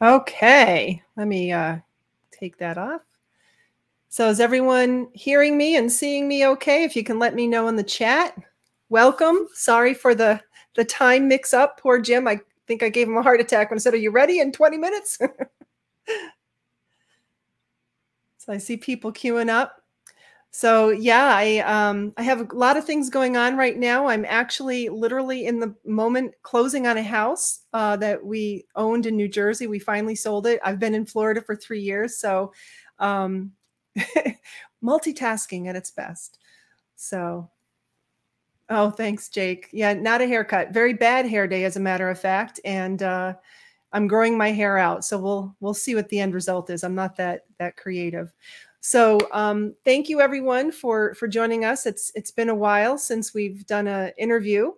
Okay, let me uh, take that off. So is everyone hearing me and seeing me okay? If you can let me know in the chat. Welcome. Sorry for the the time mix up. Poor Jim. I think I gave him a heart attack when I said, "Are you ready in 20 minutes?" so I see people queuing up. So yeah, I um, I have a lot of things going on right now. I'm actually literally in the moment closing on a house uh, that we owned in New Jersey. We finally sold it. I've been in Florida for three years, so um, multitasking at its best. So, oh, thanks, Jake. Yeah, not a haircut. Very bad hair day, as a matter of fact, and uh, I'm growing my hair out. So we'll we'll see what the end result is. I'm not that that creative. So um, thank you everyone for for joining us. It's it's been a while since we've done an interview,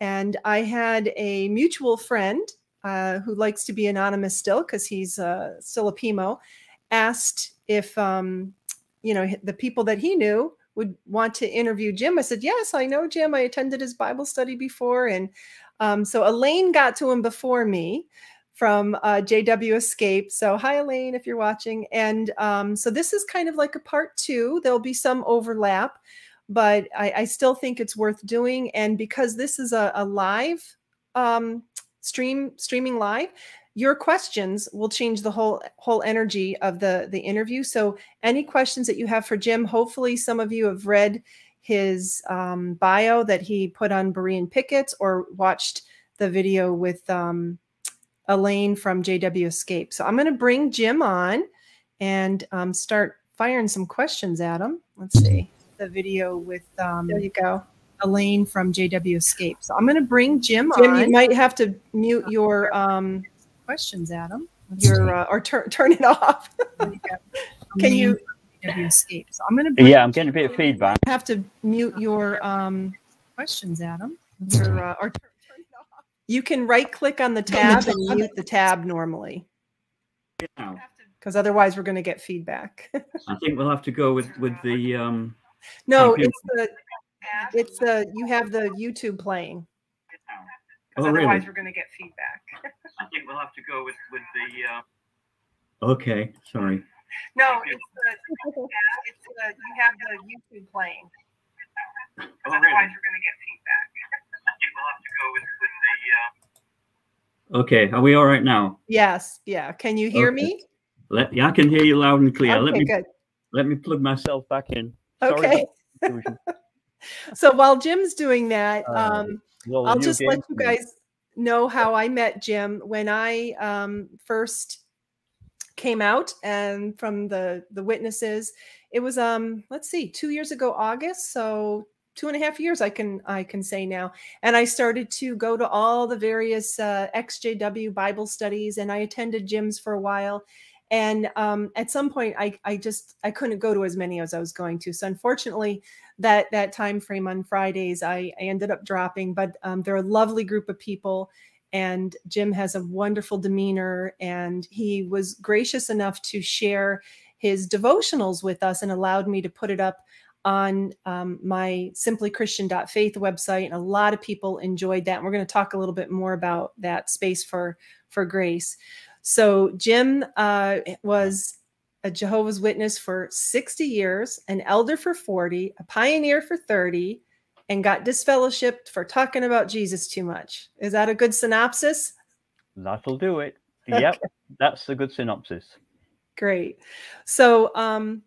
and I had a mutual friend uh, who likes to be anonymous still because he's uh, still a PMO, asked if um, you know the people that he knew would want to interview Jim. I said yes, I know Jim. I attended his Bible study before, and um, so Elaine got to him before me from uh, JW Escape. So, hi, Elaine, if you're watching. And um, so, this is kind of like a part two. There'll be some overlap, but I, I still think it's worth doing. And because this is a, a live um, stream, streaming live, your questions will change the whole whole energy of the the interview. So, any questions that you have for Jim, hopefully, some of you have read his um, bio that he put on Beroean Pickets or watched the video with um, Elaine from JW Escape. So I'm going to bring Jim on and um, start firing some questions at him. Let's see the video with um, there you go, Elaine from JW Escape. So I'm going to bring Jim, Jim on. You might have to mute your um, questions at him. Your uh, or turn turn it off. Can you? JW Escape. So I'm going to. Yeah, I'm getting a bit of feedback. Have to mute your um, questions, Adam. Your, uh, or you can right click on the tab and mute the tab normally. Because otherwise we're going to get feedback. I think we'll have to go with with the um No, computer. it's the it's the you have the YouTube playing. Oh, otherwise really? we're going to get feedback. I think we'll have to go with with the uh Okay, sorry. No, it's the, it's the you have the YouTube playing. Oh, otherwise really? we're going to get feedback. Uh, okay, are we all right now? Yes. Yeah. Can you hear okay. me? Let yeah, I can hear you loud and clear. Okay, let me good. let me plug myself back in. Okay. so while Jim's doing that, uh, um, well, I'll just let you guys know how I met Jim when I um, first came out and from the the witnesses. It was um let's see, two years ago August, so two and a half years i can i can say now. And i started to go to all the various uh, xjw bible studies and i attended Jim's for a while. And um, at some point I, I just i couldn't go to as many as i was going to. So unfortunately that that time frame on fridays i, I ended up dropping. But um, they're a lovely group of people and jim has a wonderful demeanor and he was gracious enough to share his devotionals with us and allowed me to put it up on um, my simplychristian.faith website and a lot of people enjoyed that. And we're going to talk a little bit more about that space for for grace. So jim uh, was a jehovah's witness for 60 years an elder for 40 a pioneer for 30 and got disfellowshipped for talking about jesus too much. Is that a good synopsis? That'll do it. Yep okay. that's a good synopsis. Great. So um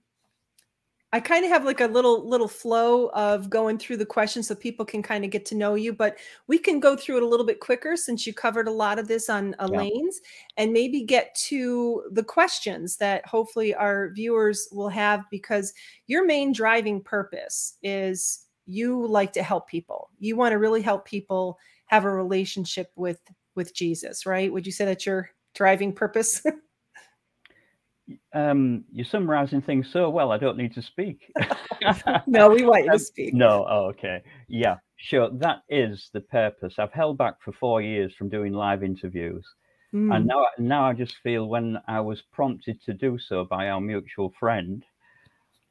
I kind of have like a little little flow of going through the questions so people can kind of get to know you, but we can go through it a little bit quicker since you covered a lot of this on Elaine's yeah. and maybe get to the questions that hopefully our viewers will have because your main driving purpose is you like to help people. You want to really help people have a relationship with with Jesus, right? Would you say that's your driving purpose? um, you're summarizing things so well. I don't need to speak. no, we want you to speak. No, oh, okay, yeah, sure. That is the purpose. I've held back for four years from doing live interviews, mm. and now, now I just feel when I was prompted to do so by our mutual friend,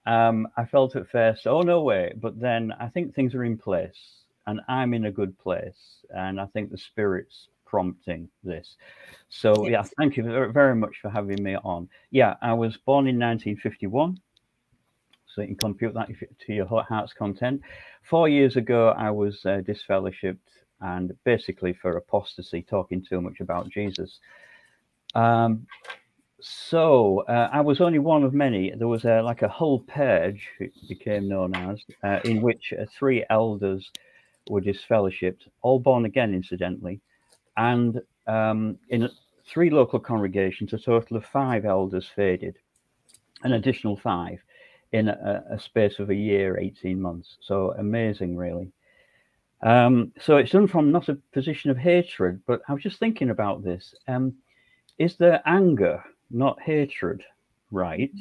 um, I felt at first, oh no way, but then I think things are in place, and I'm in a good place, and I think the spirits prompting this. So yeah, thank you very, very much for having me on. Yeah, I was born in 1951 so you can compute that to your heart's content. Four years ago, I was uh, disfellowshipped and basically for apostasy, talking too much about Jesus. Um, so uh, I was only one of many. There was a, like a whole purge, it became known as, uh, in which uh, three elders were disfellowshipped, all born again, incidentally, and um, in three local congregations, a total of five elders faded, an additional five in a, a space of a year, 18 months. So amazing, really. Um, so it's done from not a position of hatred, but I was just thinking about this. Um, is there anger, not hatred, right?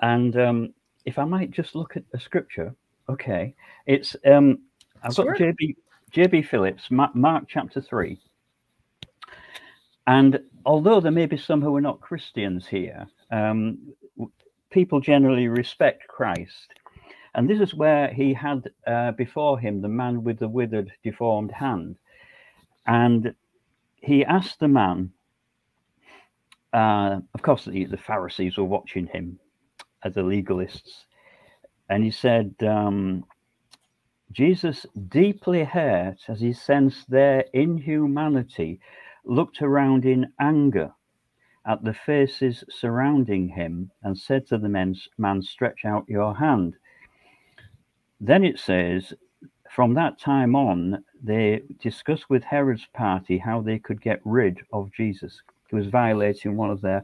And um, if I might just look at a scripture, okay, it's um, I've sure. got JB JB Phillips, Mark chapter three. And although there may be some who are not Christians here, um, people generally respect Christ. And this is where he had uh, before him the man with the withered, deformed hand. And he asked the man, uh, of course, the, the, Pharisees were watching him as the legalists. And he said, um, Jesus, deeply hurt as he sensed their inhumanity, looked around in anger at the faces surrounding him and said to the men, man, stretch out your hand. Then it says, from that time on, they discussed with Herod's party how they could get rid of Jesus. He was violating one of their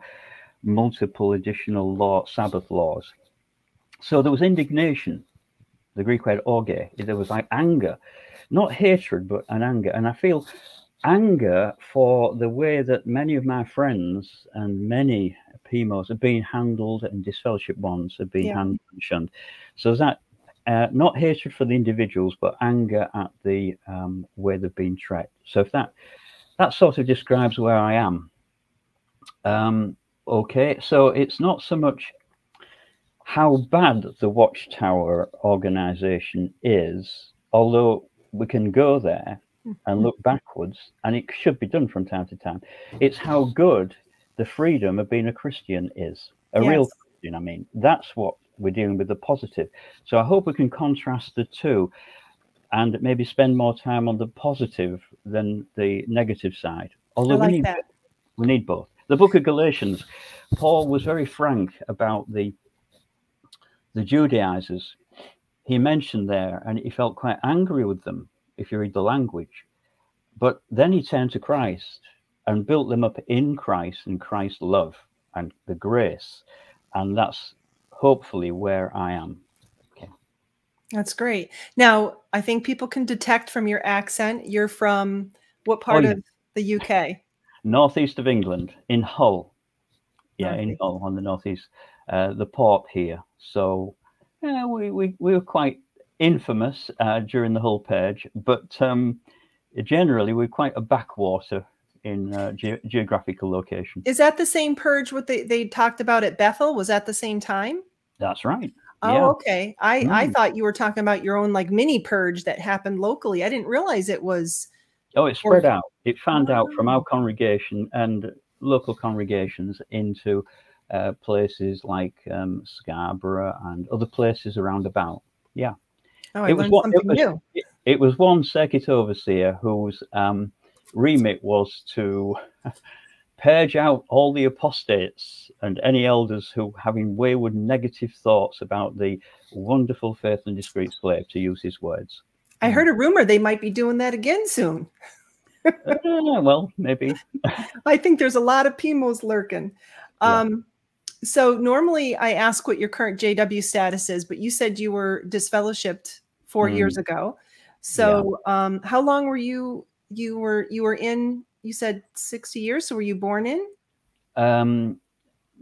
multiple additional law, Sabbath laws. So there was indignation. The Greek word orge. There was like anger, not hatred, but an anger. And I feel anger for the way that many of my friends and many PMOs have been handled and disfellowship ones have been yeah. handled and shunned. So that uh, not hatred for the individuals, but anger at the um, way they've been treated. So if that that sort of describes where I am. Um, okay, so it's not so much how bad the Watchtower organization is, although we can go there and mm-hmm. look backwards, and it should be done from time to time. It's how good the freedom of being a Christian is. A yes. real Christian, I mean. That's what we're dealing with the positive. So I hope we can contrast the two and maybe spend more time on the positive than the negative side. Although like we need that. we need both. The book of Galatians, Paul was very frank about the the Judaizers. He mentioned there, and he felt quite angry with them if you read the language. But then he turned to Christ and built them up in Christ and Christ's love and the grace. And that's hopefully where I am. Okay. That's great. Now, I think people can detect from your accent, you're from what part oh, yeah. of the UK? Northeast of England, in Hull. Yeah, in Hull on the northeast, uh, the port here. So yeah, we, we, we were quite infamous uh, during the whole purge, but um, generally we're quite a backwater in uh, ge geographical location. Is that the same purge what they, they talked about at Bethel? Was that the same time? That's right. Oh, yeah. okay. I, mm. I thought you were talking about your own like mini purge that happened locally. I didn't realize it was. Oh, it spread out. It fanned oh. out from our congregation and local congregations into uh, places like um, Scarborough and other places around about. Yeah. Oh, I it learned was something it was, new. It, it, was one circuit overseer whose um, remit was to purge out all the apostates and any elders who having wayward negative thoughts about the wonderful faith and discreet slave, to use his words. I heard a rumor they might be doing that again soon. uh, well, maybe. I think there's a lot of PMOs lurking. Um, so normally I ask what your current JW status is, but you said you were disfellowshipped four mm. years ago. So yeah. um, how long were you you were you were in you said 60 years so were you born in um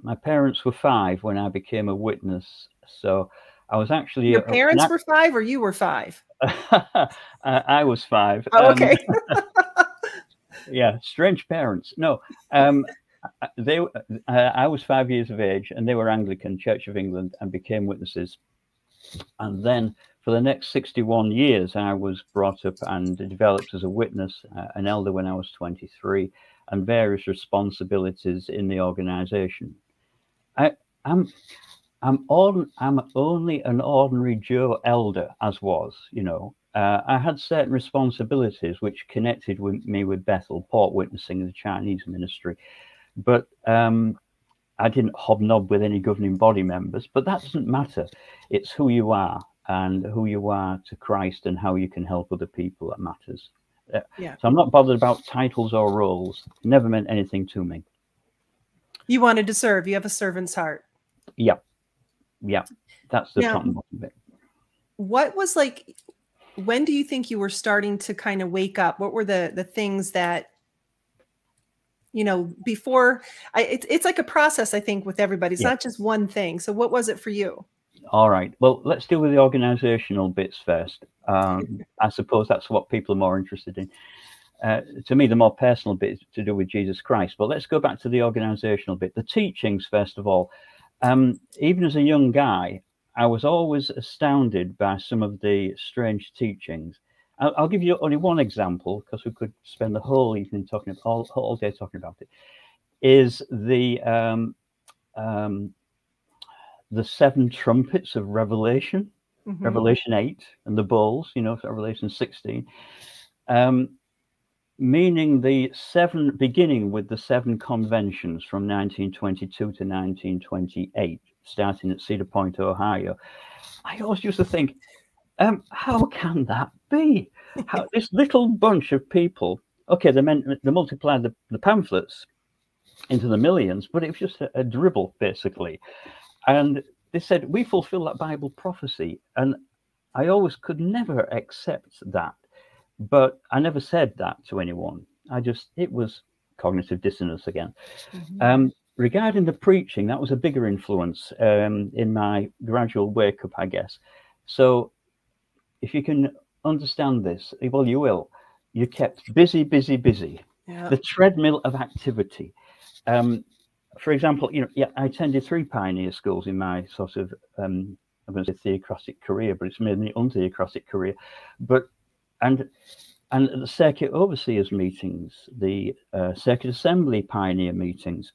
my parents were five when i became a witness so i was actually your parents a, were five or you were five I, was five oh, okay um, yeah strange parents no um they uh, I was five years of age, and they were Anglican Church of England, and became witnesses. And then, for the next 61 years, I was brought up and developed as a witness, uh, an elder when I was 23, and various responsibilities in the organization. I, I'm, I'm, all, I'm only an ordinary Joe elder, as was, you know. Uh, I had certain responsibilities which connected with me with Bethel, port witnessing the Chinese ministry. But um, I didn't hobnob with any governing body members, but that doesn't matter. It's who you are and who you are to Christ and how you can help other people that matters. Uh, yeah. So I'm not bothered about titles or roles. never meant anything to me. You wanted to serve. You have a servant's heart. Yeah. Yeah. That's the now, bottom bit. What was like when do you think you were starting to kind of wake up? What were the the things that you know before I, it's it's like a process i think with everybody. It's yeah. not just one thing. So what was it for you? All right. Well let's deal with the organizational bits first. Um, i suppose that's what people are more interested in. Uh, to me the more personal bit is to do with jesus christ. But let's go back to the organizational bit the teachings first of all. Um, even as a young guy i was always astounded by some of the strange teachings I'll, I'll, give you only one example because we could spend the whole evening talking all, all day talking about it. Is the um, um, the seven trumpets of Revelation, mm-hmm. Revelation eight, and the bowls, you know, Revelation sixteen, um, meaning the seven, beginning with the seven conventions from 1922 to 1928, starting at Cedar Point, Ohio. I always used to think, um, how can that be? How this little bunch of people, okay, they meant they multiplied the, the pamphlets into the millions, but it was just a, a dribble basically. And they said, We fulfill that Bible prophecy. And I always could never accept that. But I never said that to anyone. I just, it was cognitive dissonance again. Mm-hmm. Um, regarding the preaching, that was a bigger influence um, in my gradual wake up, I guess. So if you can understand this, well, you will. You're kept busy, busy, busy. Yeah. The treadmill of activity. Um, for example, you know, yeah, I attended three pioneer schools in my sort of um, I'm going to say theocratic career, but it's mainly untheocratic career. But and and the circuit overseers meetings, the uh, circuit assembly pioneer meetings,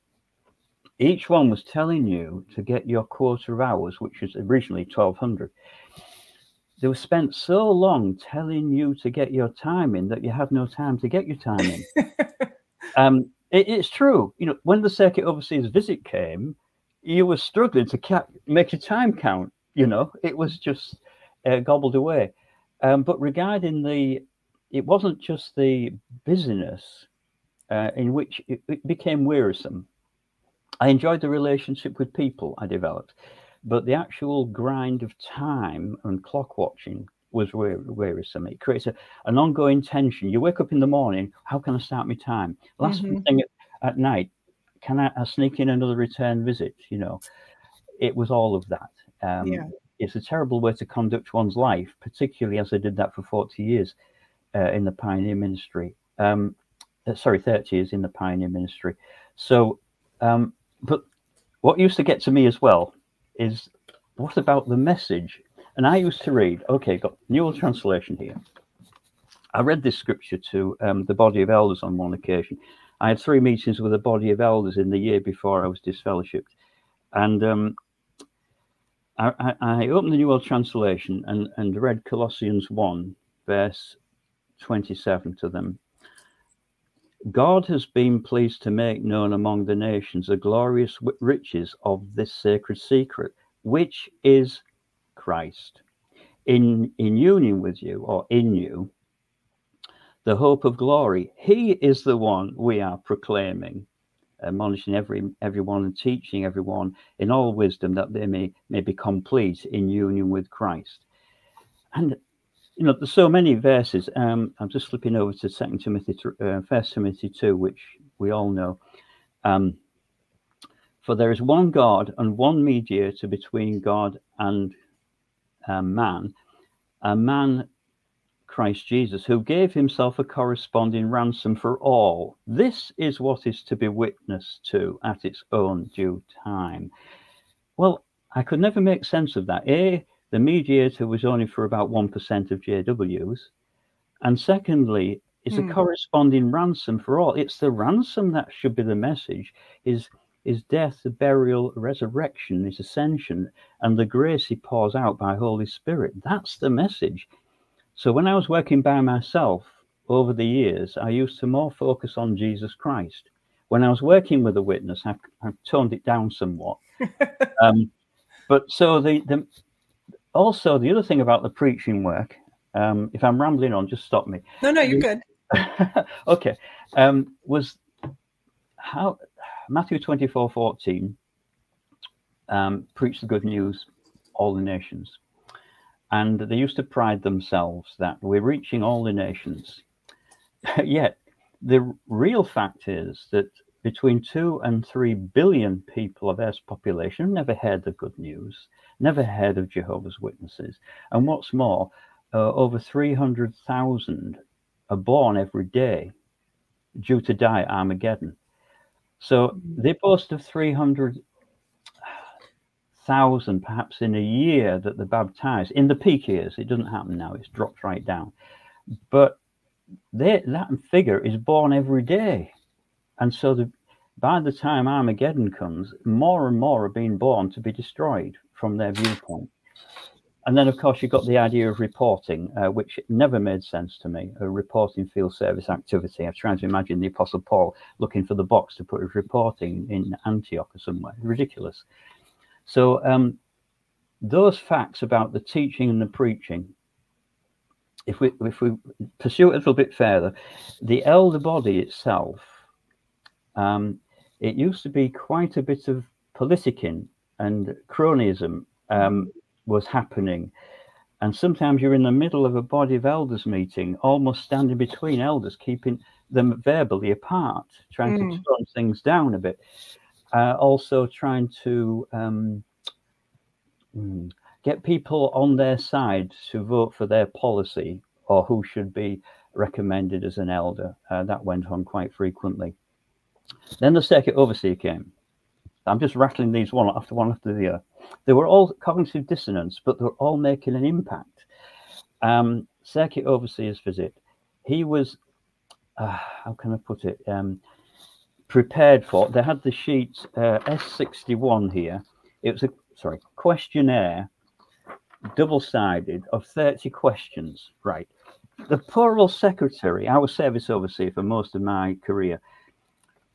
each one was telling you to get your quarter of hours, which was originally 1200 they were spent so long telling you to get your time in that you have no time to get your time in. um, it, it's true. You know, when the circuit overseer's visit came, you were struggling to cap- make your time count. You know, it was just uh, gobbled away. Um, but regarding the, it wasn't just the busyness uh, in which it, it became wearisome. I enjoyed the relationship with people I developed. But the actual grind of time and clock watching was wearisome. It creates a, an ongoing tension. You wake up in the morning, how can I start my time? Last mm-hmm. thing at, at, night, can I, I, sneak in another return visit? You know, it was all of that. Um, yeah. It's a terrible way to conduct one's life, particularly as I did that for 40 years uh, in the pioneer ministry. Um, uh, sorry, 30 years in the pioneer ministry. So, um, but what used to get to me as well is what about the message? And I used to read, okay, got New World Translation here. I read this scripture to um, the body of elders on one occasion. I had three meetings with a body of elders in the year before I was disfellowshipped. And um, I, I, opened the New World Translation and, and read Colossians 1, verse 27 to them. God has been pleased to make known among the nations the glorious riches of this sacred secret, which is Christ. In, in union with you, or in you, the hope of glory. He is the one we are proclaiming, admonishing every everyone and teaching everyone in all wisdom that they may, may be complete in union with Christ. And you know, there's so many verses. Um, I'm just flipping over to Second Timothy, uh, First Timothy two, which we all know. Um, for there is one God and one mediator between God and uh, man, a man, Christ Jesus, who gave himself a corresponding ransom for all. This is what is to be witnessed to at its own due time. Well, I could never make sense of that. A, the mediator was only for about 1% of JWs. And secondly, it's mm. a hmm. corresponding ransom for all. It's the ransom that should be the message is his death, the burial, resurrection, his ascension, and the grace he pours out by Holy Spirit. That's the message. So when I was working by myself over the years, I used to more focus on Jesus Christ. When I was working with a witness, I've, I've toned it down somewhat. um, but so the, the also the other thing about the preaching work, um, if I'm rambling on, just stop me. No, no, you're good. okay, um, was how Matthew 24 14 um, preach the good news, all the nations. And they used to pride themselves that we're reaching all the nations. Yet, the real fact is that between two and three billion people of Earth's population never heard the good news, never heard of Jehovah's Witnesses. And what's more, uh, over 300,000 are born every day due to die at Armageddon. So mm-hmm. they boast of 300,000 perhaps in a year that they baptize in the peak years. It doesn't happen now, it's dropped right down. But they, that figure is born every day. And so the, by the time Armageddon comes, more and more are being born to be destroyed from their viewpoint. And then, of course, you've got the idea of reporting, uh, which never made sense to me. A reporting field service activity. I'm trying to imagine the Apostle Paul looking for the box to put his reporting in Antioch or somewhere. Ridiculous. So, um, those facts about the teaching and the preaching, if we if we pursue it a little bit further, the elder body itself, um, it used to be quite a bit of politicking and cronyism. Um, was happening. And sometimes you're in the middle of a body of elders meeting, almost standing between elders, keeping them verbally apart, trying mm. to tone things down a bit. Uh, also, trying to um, hmm, get people on their side to vote for their policy or who should be recommended as an elder. Uh, that went on quite frequently. Then the circuit overseer came. I'm just rattling these one after one after the other. They were all cognitive dissonance, but they were all making an impact. Um, circuit overseer's visit. He was, uh, how can I put it, um, prepared for. They had the sheet uh, S61 here. It was a sorry questionnaire, double-sided of 30 questions. Right. The poor old secretary, I was service overseer for most of my career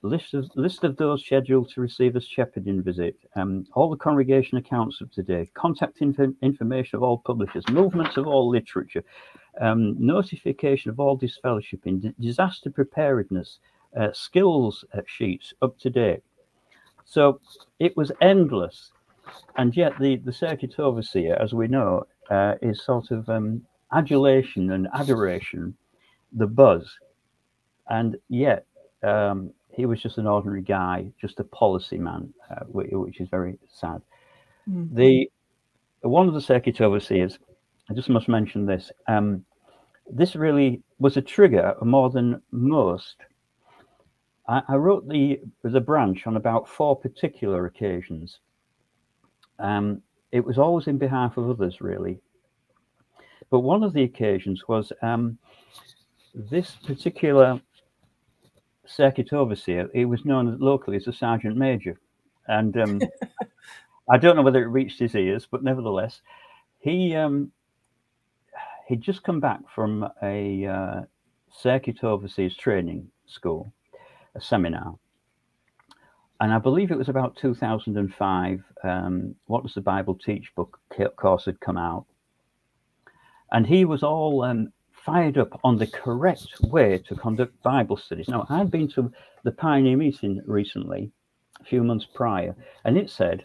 list of list of those scheduled to receive a shepherding visit, um, all the congregation accounts of today, contact inf information of all publishers, movements of all literature, um, notification of all disfellowshipping, disaster preparedness, uh, skills uh, sheets up to date. So it was endless, and yet the the circuit overseer, as we know, uh, is sort of um, adulation and adoration, the buzz, and yet um, he was just an ordinary guy, just a policy man, uh, which, is very sad. Mm-hmm. The one of the circuit overseers, I just must mention this. Um, this really was a trigger more than most. I, I, wrote the the branch on about four particular occasions. Um, it was always in behalf of others, really. But one of the occasions was um, this particular circuit overseer. He was known locally as a sergeant major, and um, I don't know whether it reached his ears, but nevertheless, he um, he'd just come back from a uh, circuit overseers training school, a seminar, and I believe it was about 2005. Um, what does the Bible teach book course had come out, and he was all um, fired up on the correct way to conduct Bible studies. Now, I'd been to the Pioneer meeting recently, a few months prior, and it said,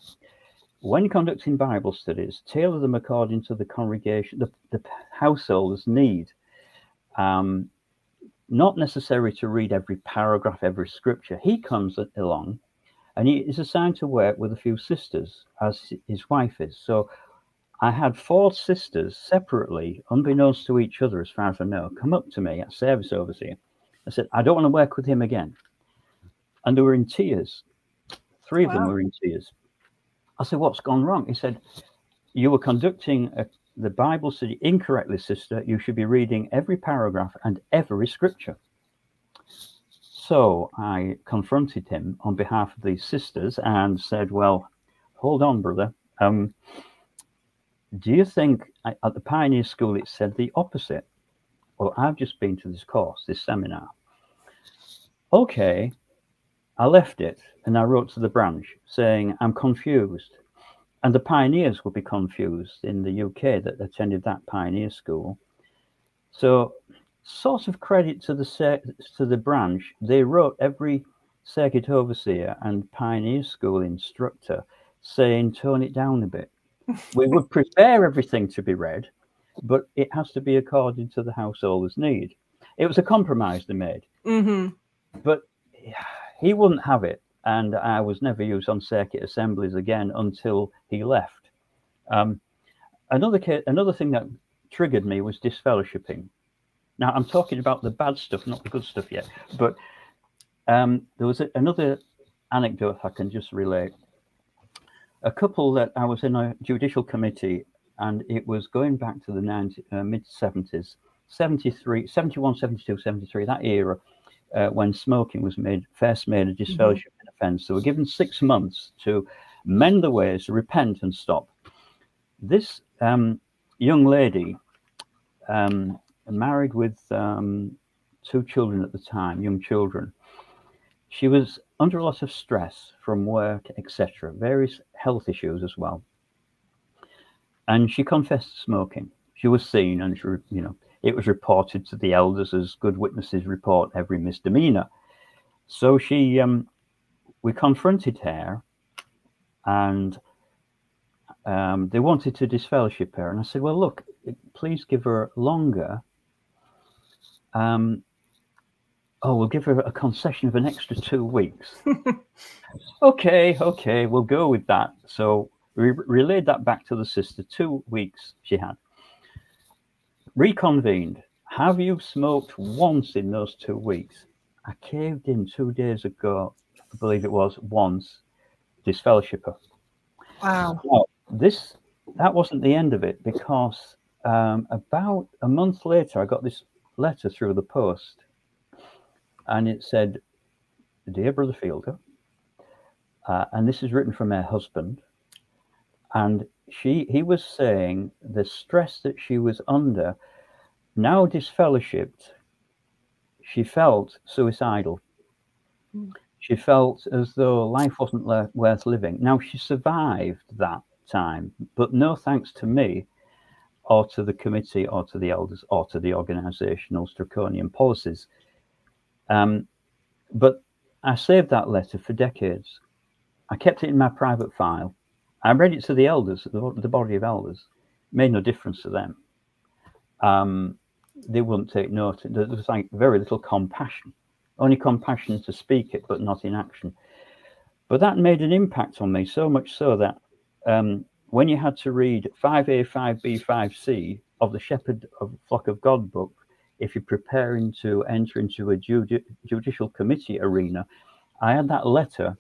when conducting Bible studies, tailor them according to the congregation, the, the household's need. Um, not necessary to read every paragraph, every scripture. He comes along and he is assigned to work with a few sisters, as his wife is. So I had four sisters separately, unbeknownst to each other, as far as I know, come up to me at service overseer. I said, I don't want to work with him again. And they were in tears. Three of them were in tears. I said, What's gone wrong? He said, you were conducting a, the Bible study incorrectly, sister. You should be reading every paragraph and every scripture. So I confronted him on behalf of these sisters and said, Well, hold on, brother. Um, do you think at the Pioneer School it said the opposite? Well, I've just been to this course, this seminar. Okay, I left it and I wrote to the branch saying, I'm confused. And the pioneers would be confused in the UK that attended that pioneer school. So, sort of credit to the to the branch, they wrote every circuit overseer and pioneer school instructor saying, tone it down a bit. We would prepare everything to be read, but it has to be according to the householder's need. It was a compromise they made. Mm-hmm. But he wouldn't have it. And I was never used on circuit assemblies again until he left. Um, another, case, another thing that triggered me was disfellowshipping. Now, I'm talking about the bad stuff, not the good stuff yet. But um, there was a, another anecdote I can just relate a couple that I was in a judicial committee, and it was going back to the 90, uh, mid 70s, 73, 71, 72, 73, that era, uh, when smoking was made first made a disfellowship mm-hmm. offence. They were given six months to mend the ways, repent, and stop. This um, young lady, um, married with um, two children at the time, young children, she was under a lot of stress from work, etc., various health issues as well. And she confessed smoking. She was seen, and she, you know, it was reported to the elders as good witnesses report every misdemeanor. So she, um, we confronted her, and um, they wanted to disfellowship her. And I said, well, look, please give her longer. Um, oh, we'll give her a concession of an extra two weeks. okay, okay, we'll go with that. So we relayed that back to the sister. Two weeks she had. Reconvened. Have you smoked once in those two weeks? I caved in two days ago, I believe it was once, disfellowshipper. Wow. Now, this that wasn't the end of it because um, about a month later, I got this letter through the post and it said, Dear Brother Fielder, uh, and this is written from her husband, and she he was saying the stress that she was under, now disfellowshipped, she felt suicidal. Mm. She felt as though life wasn't le- worth living. Now she survived that time, but no thanks to me or to the committee or to the elders or to the organizational draconian policies um, but I saved that letter for decades. I kept it in my private file. I read it to the elders, the, the body of elders. It made no difference to them. Um, they wouldn't take note. There was like very little compassion, only compassion to speak it, but not in action. But that made an impact on me so much so that um, when you had to read 5A, 5B, 5C of the Shepherd of Flock of God book, if you're preparing to enter into a judi- judicial committee arena, I had that letter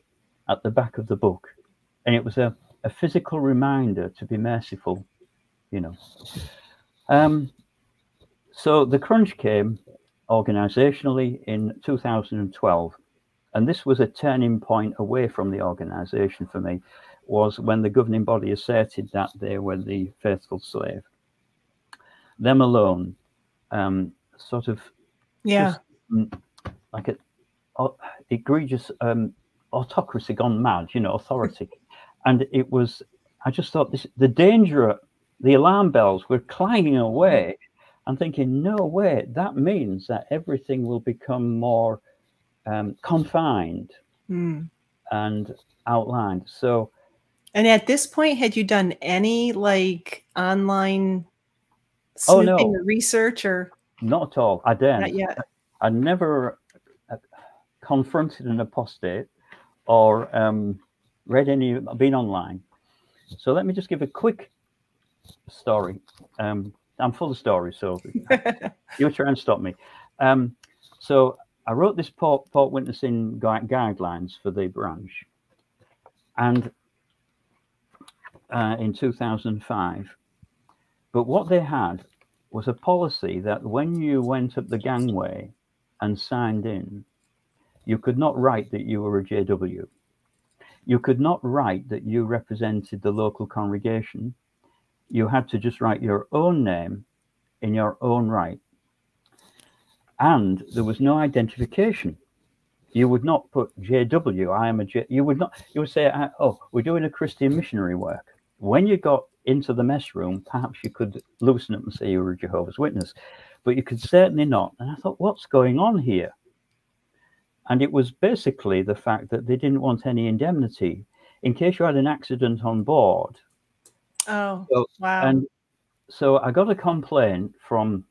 at the back of the book, and it was a, a physical reminder to be merciful, you know. Um, so the crunch came organizationally in 2012, and this was a turning point away from the organization for me. Was when the governing body asserted that they were the faithful slave. Them alone um, sort of yeah just, mm, like a, a egregious um, autocracy gone mad you know authority and it was i just thought this the danger the alarm bells were clanging away i'm thinking no way that means that everything will become more um, confined mm. and outlined so and at this point had you done any like online snooping oh, no. or research or not at all. I didn't. Yet. I never uh, confronted an apostate or um, read any, been online. So let me just give a quick story. Um, I'm full of stories, so you try and stop me. Um, so I wrote this port, port witnessing guidelines for the branch, and uh, in 2005. But what they had was a policy that when you went up the gangway and signed in, you could not write that you were a JW. You could not write that you represented the local congregation. You had to just write your own name in your own right. And there was no identification. You would not put JW, I am a J. You would not, you would say, oh, we're doing a Christian missionary work. When you got into the mess room, perhaps you could loosen up and say you were a Jehovah's Witness, but you could certainly not. And I thought, what's going on here? And it was basically the fact that they didn't want any indemnity in case you had an accident on board. Oh, so, wow. And so I got a complaint from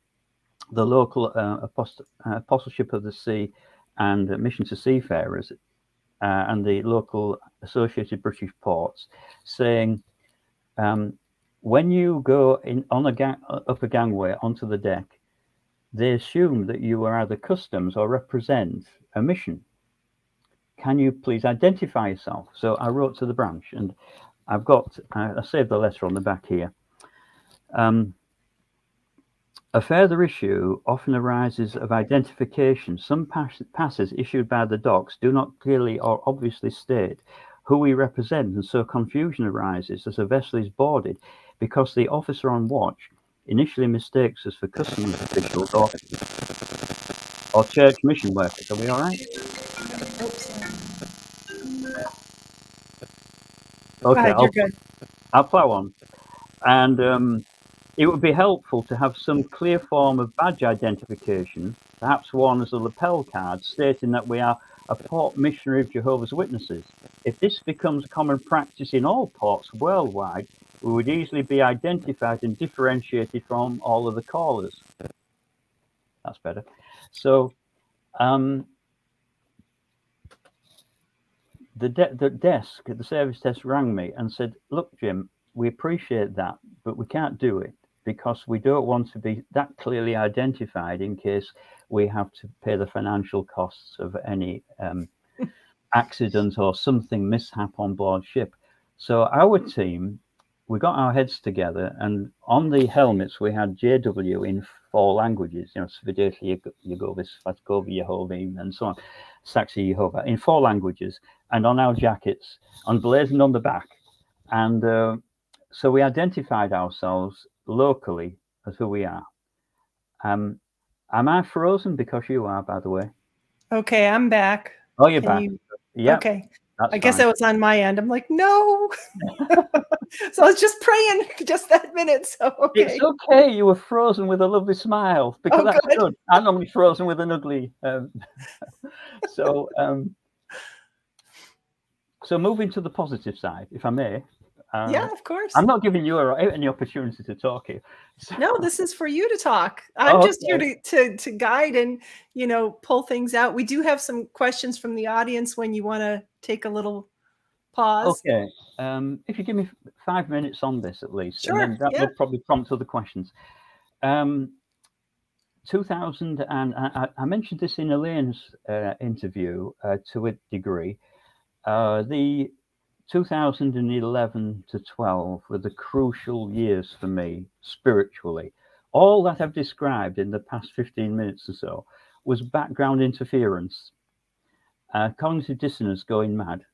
the local uh, apost- uh, apostleship of the sea and mission to seafarers uh, and the local associated British ports saying um, when you go in on a gang, up a gangway onto the deck, they assume that you are either customs or represent a mission. Can you please identify yourself? So I wrote to the branch, and I've got I, I saved the letter on the back here. Um, a further issue often arises of identification. Some pass passes issued by the docks do not clearly or obviously state who we represent, and so confusion arises as a vessel is boarded because the officer on watch initially mistakes us for customs officials or, or church mission workers. Are we all right? Okay, I'll, I'll plow on. And um, it would be helpful to have some clear form of badge identification, perhaps one as a lapel card stating that we are a port missionary of Jehovah's Witnesses. If this becomes a common practice in all ports worldwide, we would easily be identified and differentiated from all of the callers. That's better. So, um, the, de the desk, the service desk rang me and said, Look, Jim, we appreciate that, but we can't do it because we don't want to be that clearly identified in case we have to pay the financial costs of any um, accident or something mishap on board ship. So our team we got our heads together, and on the helmets we had JW in four languages, you know, Svideti, Yegovis, Fatkovi, Yehovim, and so on, Saxi Yehovah, in four languages, and on our jackets, blazoned on the back. And uh, so we identified ourselves locally as who we are. Um, am I frozen? Because you are, by the way. Okay, I'm back. Oh, you're Can back. You... Yeah. Okay. That's I guess that was on my end. I'm like, no. so I was just praying just that minute. So okay. It's okay. You were frozen with a lovely smile because oh, that's good. good. I'm normally frozen with an ugly. Um, so, um, so moving to the positive side, if I may. Um, yeah, of course. I'm not giving you a, any opportunity to talk here. So, no, this is for you to talk. I'm oh, just okay. here to, to to guide and you know pull things out. We do have some questions from the audience when you want to take a little pause. Okay. Um, if you give me five minutes on this at least, sure, and then that yeah. will probably prompt other questions. Um, 2000 and I, I, mentioned this in Elaine's uh, interview uh, to a degree. Uh, the 2011 to 12 were the crucial years for me spiritually. All that I've described in the past 15 minutes or so was background interference, uh, cognitive dissonance going mad,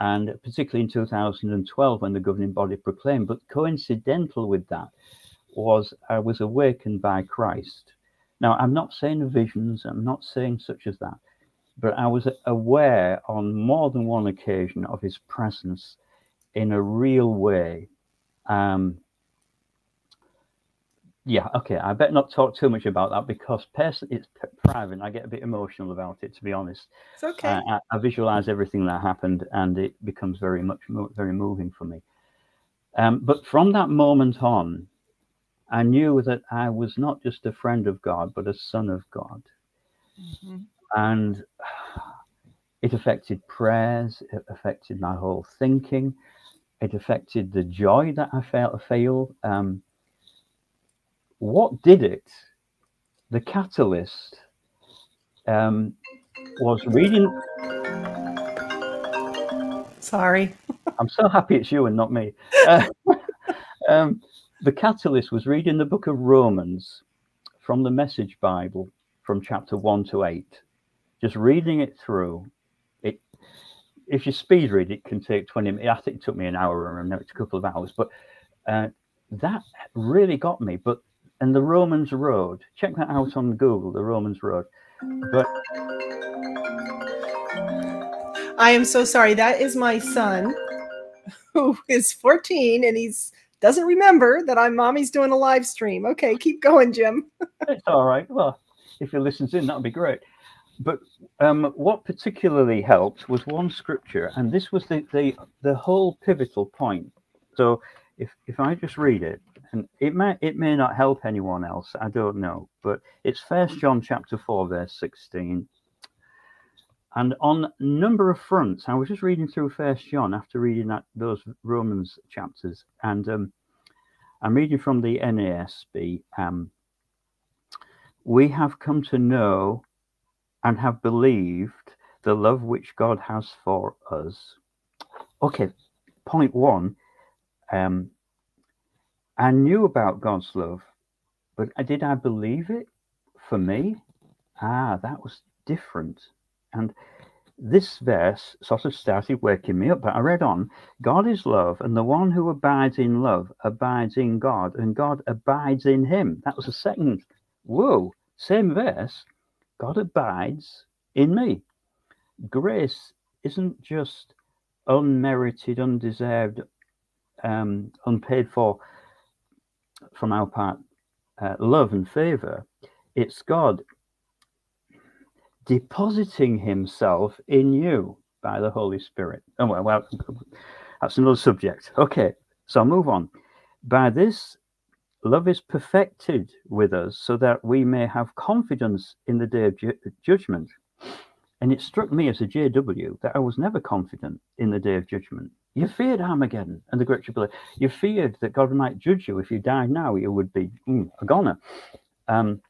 and particularly in 2012 when the governing body proclaimed. But coincidental with that was I was awakened by Christ. Now, I'm not saying visions, I'm not saying such as that, but I was aware on more than one occasion of his presence in a real way. Um, yeah, okay. I better not talk too much about that because personally, it's private. I get a bit emotional about it, to be honest. It's okay. Uh, I, I, visualize everything that happened, and it becomes very much very moving for me. Um, but from that moment on, I knew that I was not just a friend of God, but a son of God. Mm-hmm and it affected prayers, it affected my whole thinking, it affected the joy that I felt. feel. Um, what did it? The catalyst um, was reading. Sorry. I'm so happy it's you and not me. Uh, um, the catalyst was reading the book of Romans from the Message Bible from chapter one to eight. Just reading it through. It, if you speed read, it can take 20 minutes. I think it took me an hour, and it's a couple of hours, but uh, that really got me. But and the Romans Road, check that out on Google, the Romans Road. But I am so sorry. That is my son who is 14 and he's doesn't remember that I'm mommy's doing a live stream. Okay, keep going, Jim. it's all right. Well, if he listens in, that'd be great. But um, what particularly helped was one scripture, and this was the, the the whole pivotal point. So if if I just read it, and it may it may not help anyone else, I don't know, but it's First John chapter four, verse sixteen. And on number of fronts, I was just reading through First John after reading that those Romans chapters, and um, I'm reading from the NASB. Um, we have come to know and have believed the love which God has for us. Okay, point one. Um, I knew about God's love, but did I believe it for me? Ah, that was different. And this verse sort of started waking me up. But I read on God is love, and the one who abides in love abides in God, and God abides in him. That was the second. Whoa, same verse. God abides in me. Grace isn't just unmerited, undeserved, um, unpaid for from our part uh, love and favor. It's God depositing himself in you by the Holy Spirit. Oh, well, well that's another subject. Okay, so I'll move on. By this, love is perfected with us so that we may have confidence in the day of ju judgment. And it struck me as a JW that I was never confident in the day of judgment. You feared Armageddon and the great tribulation. You feared that God might judge you. If you died now, you would be mm, a goner. Um,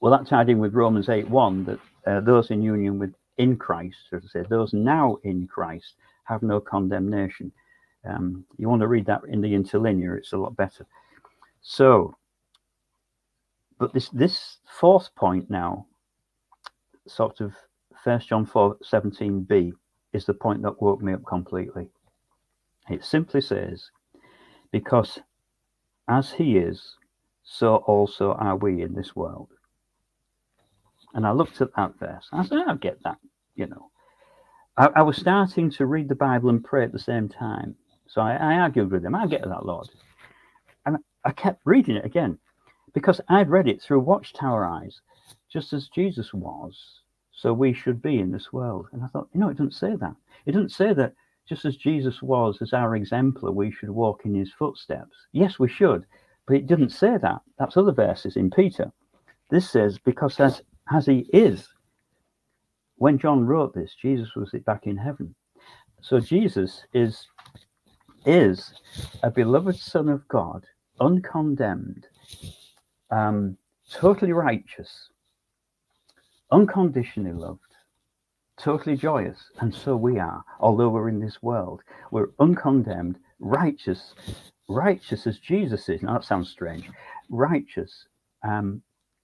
well, that tied in with Romans 8 1 that uh, those in union with in Christ, so to say, those now in Christ have no condemnation. Um, you want to read that in the interlinear, it's a lot better. So, but this this fourth point now, sort of First John 4 17b, is the point that woke me up completely. It simply says, Because as he is, so also are we in this world. And I looked at that verse. I said, I get that, you know. I, I, was starting to read the Bible and pray at the same time. So I, I argued with him. I get that, Lord. I kept reading it again because I'd read it through Watchtower eyes, just as Jesus was, so we should be in this world. And I thought, you know, it doesn't say that. It doesn't say that just as Jesus was as our exemplar, we should walk in his footsteps. Yes, we should, but it didn't say that. That's other verses in Peter. This says, because as as he is. When John wrote this, Jesus was back in heaven. So Jesus is is a beloved Son of God, uncondemned, um, totally righteous, unconditionally loved, totally joyous, and so we are. Although we're in this world, we're uncondemned, righteous, righteous as Jesus is. Now that sounds strange. Righteous, um,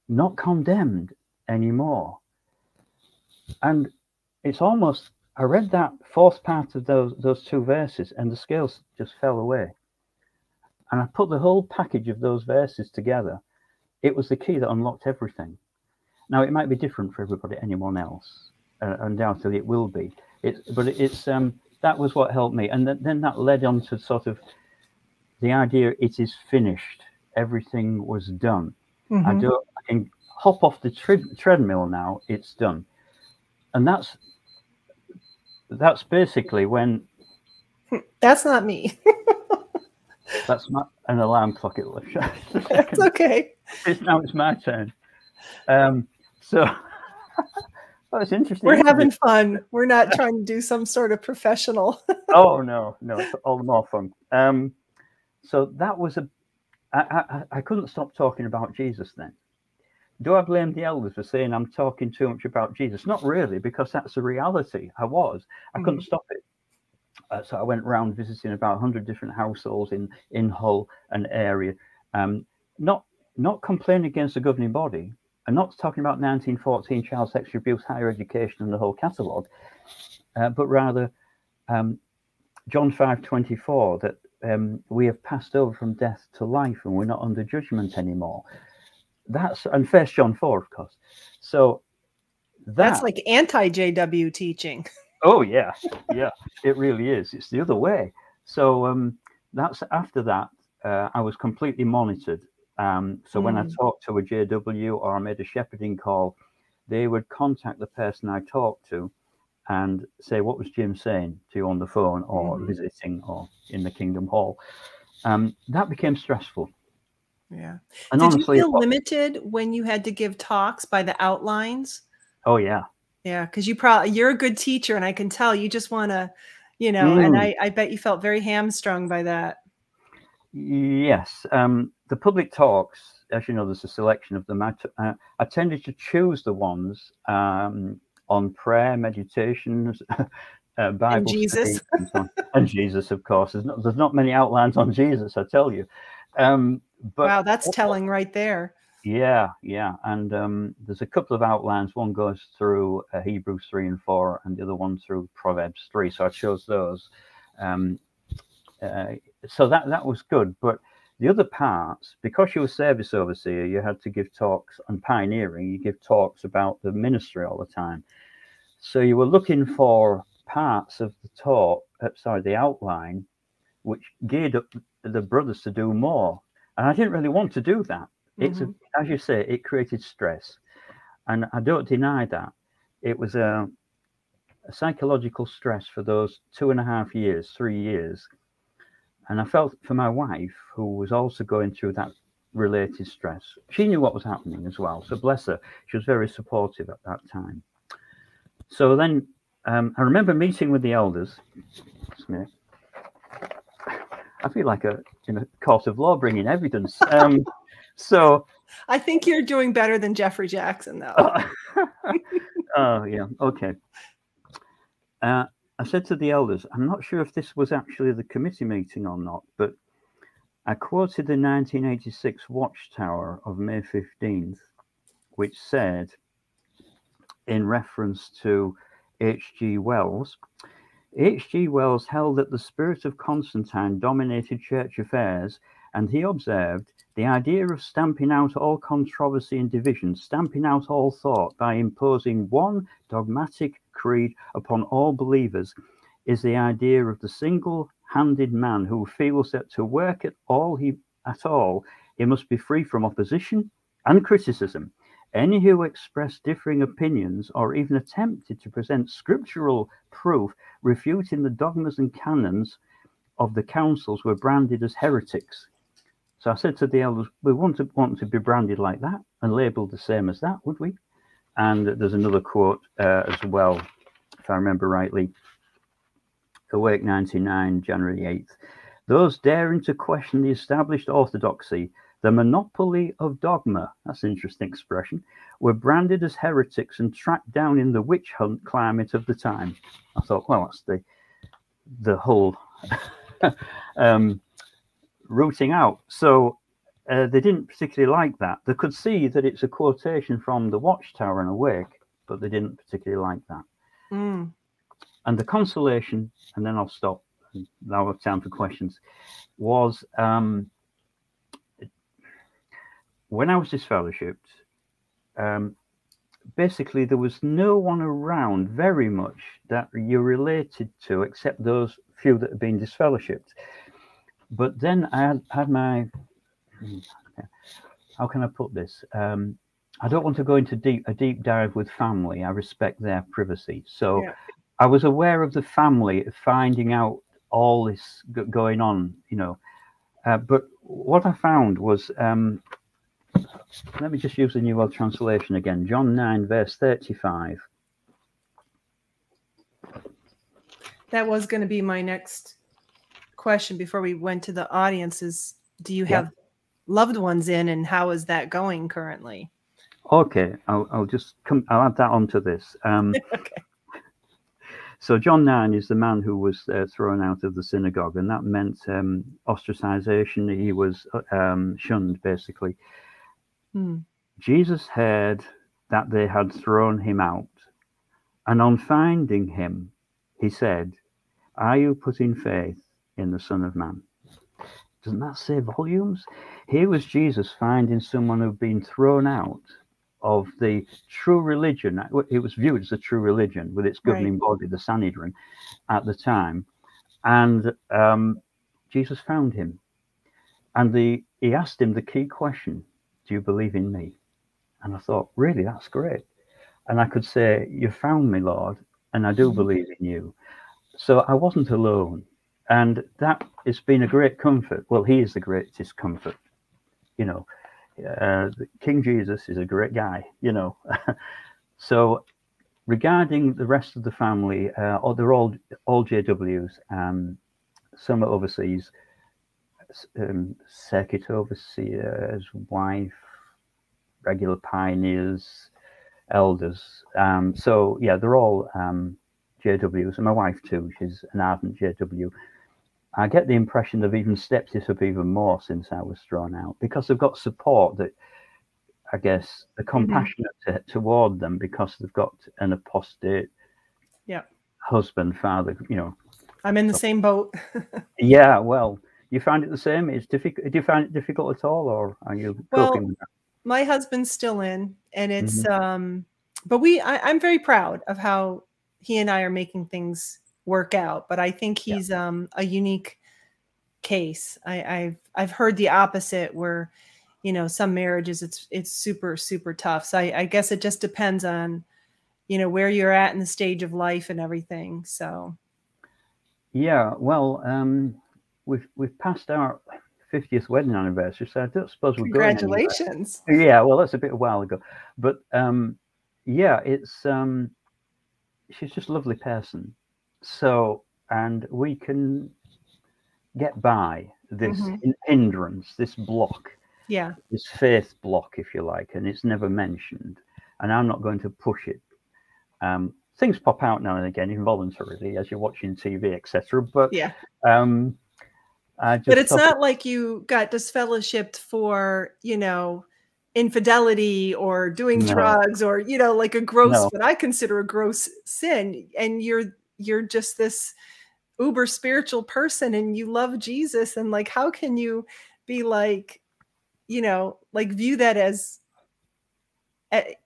not condemned, anymore. And it's almost, I read that fourth part of those, those two verses and the scales just fell away. And I put the whole package of those verses together. It was the key that unlocked everything. Now, it might be different for everybody, anyone else. Uh, undoubtedly, it will be. It, but it's um, that was what helped me. And th then that led on to sort of the idea it is finished. Everything was done. Mm -hmm. I mm-hmm. don't, I can hop off the tre treadmill now, it's done. And that's that's basically when that's not me. that's not an alarm clock it was. that's okay. It's now it's my turn. Um so well, it's interesting. We're having fun. We're not trying to do some sort of professional. oh no, no, it's all the more fun. Um, so that was a. I, I, I couldn't stop talking about Jesus then do I blame the elders for saying I'm talking too much about Jesus? Not really, because that's the reality. I was. I couldn't mm. stop it. Uh, so I went around visiting about 100 different households in in Hull and area, um, not not complaining against the governing body, and not talking about 1914 child sexual abuse, higher education, and the whole catalogue, uh, but rather um, John 5:24 that um, we have passed over from death to life and we're not under judgment anymore. That's and First John 4, of course. So that, that's like anti JW teaching. Oh yeah, yeah, it really is. It's the other way. So um, that's after that. Uh, I was completely monitored. Um, so mm. when I mm. talked to a JW or I made a shepherding call, they would contact the person I talked to and say, What was Jim saying to you on the phone or mm. visiting or in the Kingdom Hall? Um, that became stressful. Yeah. And Did honestly, you feel limited when you had to give talks by the outlines? Oh, yeah. Yeah, because you probably you're a good teacher, and I can tell you just want to, you know, mm. and I, I bet you felt very hamstrung by that. Yes, um, the public talks, as you know, there's a selection of them. I, uh, I tended to choose the ones um, on prayer, meditations, uh, Bible and Jesus, and, and, Jesus, of course. There's not, there's not many outlines on Jesus, I tell you. Um, but wow, that's telling right there. Yeah, yeah, and um, there's a couple of outlines. One goes through uh, Hebrews three and four, and the other one through Proverbs three. So I chose those. Um, uh, so that that was good, but the other parts, because you were service overseer, you had to give talks on pioneering. You give talks about the ministry all the time. So you were looking for parts of the talk, uh, sorry, the outline, which geared up the brothers to do more. And I didn't really want to do that. It's mm-hmm. a, as you say, it created stress, and I don't deny that. It was a, a psychological stress for those two and a half years, three years, and I felt for my wife, who was also going through that related stress. She knew what was happening as well. So bless her, she was very supportive at that time. So then um, I remember meeting with the elders. I feel like a in a court of law bringing evidence. Um, so I think you're doing better than Geoffrey Jackson, though. oh yeah, okay. Uh, I said to the elders, I'm not sure if this was actually the committee meeting or not, but I quoted the 1986 Watchtower of May 15th, which said, in reference to H.G. Wells, H.G. Wells held that the spirit of Constantine dominated church affairs, and he observed the idea of stamping out all controversy and division, stamping out all thought by imposing one dogmatic creed upon all believers, is the idea of the single handed man who feels that to work at all he at all he must be free from opposition and criticism any who expressed differing opinions or even attempted to present scriptural proof refuting the dogmas and canons of the councils were branded as heretics. So I said to the elders, we want to want to be branded like that and labeled the same as that, would we? And there's another quote uh, as well, if I remember rightly. Awake 99, January 8th. Those daring to question the established orthodoxy the monopoly of dogma, that's an interesting expression, were branded as heretics and tracked down in the witch hunt climate of the time. I thought, well, that's the the whole um, rooting out. So uh, they didn't particularly like that. They could see that it's a quotation from the Watchtower and Awake, but they didn't particularly like that. Mm. And the consolation, and then I'll stop. Now I have time for questions. Was um, when I was disfellowshipped, um, basically there was no one around very much that you're related to except those few that have been disfellowshipped. But then I had, had my, how can I put this? Um, I don't want to go into deep a deep dive with family. I respect their privacy. So yeah. I was aware of the family finding out all this going on, you know. Uh, but what I found was um, let me just use the New World Translation again. John 9, verse 35. That was going to be my next question before we went to the audience is do you have yeah. loved ones in and how is that going currently? Okay, I'll, I'll just come, I'll add that onto this. Um, okay. So John 9 is the man who was uh, thrown out of the synagogue, and that meant um, ostracization. He was uh, um, shunned, basically. Hmm. Jesus heard that they had thrown him out, and on finding him, he said, Are you putting faith in the Son of Man? Doesn't that say volumes? Here was Jesus finding someone who'd been thrown out of the true religion. It was viewed as a true religion with its governing right. body, the Sanhedrin, at the time. And um, Jesus found him. And the, he asked him the key question Do you believe in me? And I thought, Really, that's great. And I could say, You found me, Lord, and I do mm-hmm. believe in you. So I wasn't alone. And that has been a great comfort. Well, he is the greatest comfort. You know, uh, King Jesus is a great guy, you know. so regarding the rest of the family, uh, they're all all JWs. Um, some are overseas. Um, circuit overseers, wife, regular pioneers, elders. Um, so yeah, they're all um, JWs, and my wife too. She's an ardent JW. I get the impression they've even stepped this up even more since I was thrown out because they've got support that I guess are mm-hmm. compassionate mm-hmm. to, toward them because they've got an apostate yeah. husband, father, you know. I'm in the same boat. yeah, well, you find it the same? It's difficult. Do you find it difficult at all, or are you well, coping with that? My husband's still in, and it's mm-hmm. um, but we I, I'm very proud of how he and I are making things work out. But I think he's yeah. um, a unique case. I, have I've heard the opposite, where you know some marriages it's it's super super tough. So I, I guess it just depends on you know where you're at in the stage of life and everything. So yeah, well, um, we've we've passed our 50th wedding anniversary, so I don't suppose we're Congratulations. going. Yeah, well, that's a bit a while ago, but um, yeah, it's um, she's just a lovely person, so, and we can get by this mm-hmm. hindrance, this block, yeah, this faith block, if you like, and it's never mentioned. And I'm not going to push it. Um, things pop out now and again involuntarily as you're watching TV, etc. But yeah, um, but it's not it. like you got disfellowshipped for you know infidelity or doing no. drugs or you know like a gross no. what i consider a gross sin and you're you're just this uber spiritual person and you love Jesus and like how can you be like you know like view that as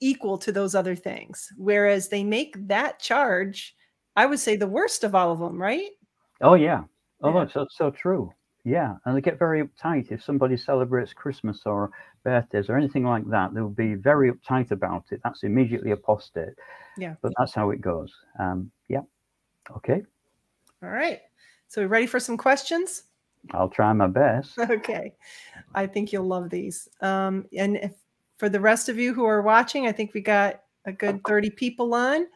equal to those other things? Whereas they make that charge i would say the worst of all of them right? Oh yeah. Oh yeah. that's so, so true. Yeah and they get very uptight if somebody celebrates christmas or birthdays or anything like that they'll be very uptight about it. That's immediately apostate. Yeah. But that's how it goes. Um yeah Okay. All right. So we ready for some questions? I'll try my best. Okay. I think you'll love these. Um, and if, for the rest of you who are watching, I think we got a good 30 people on.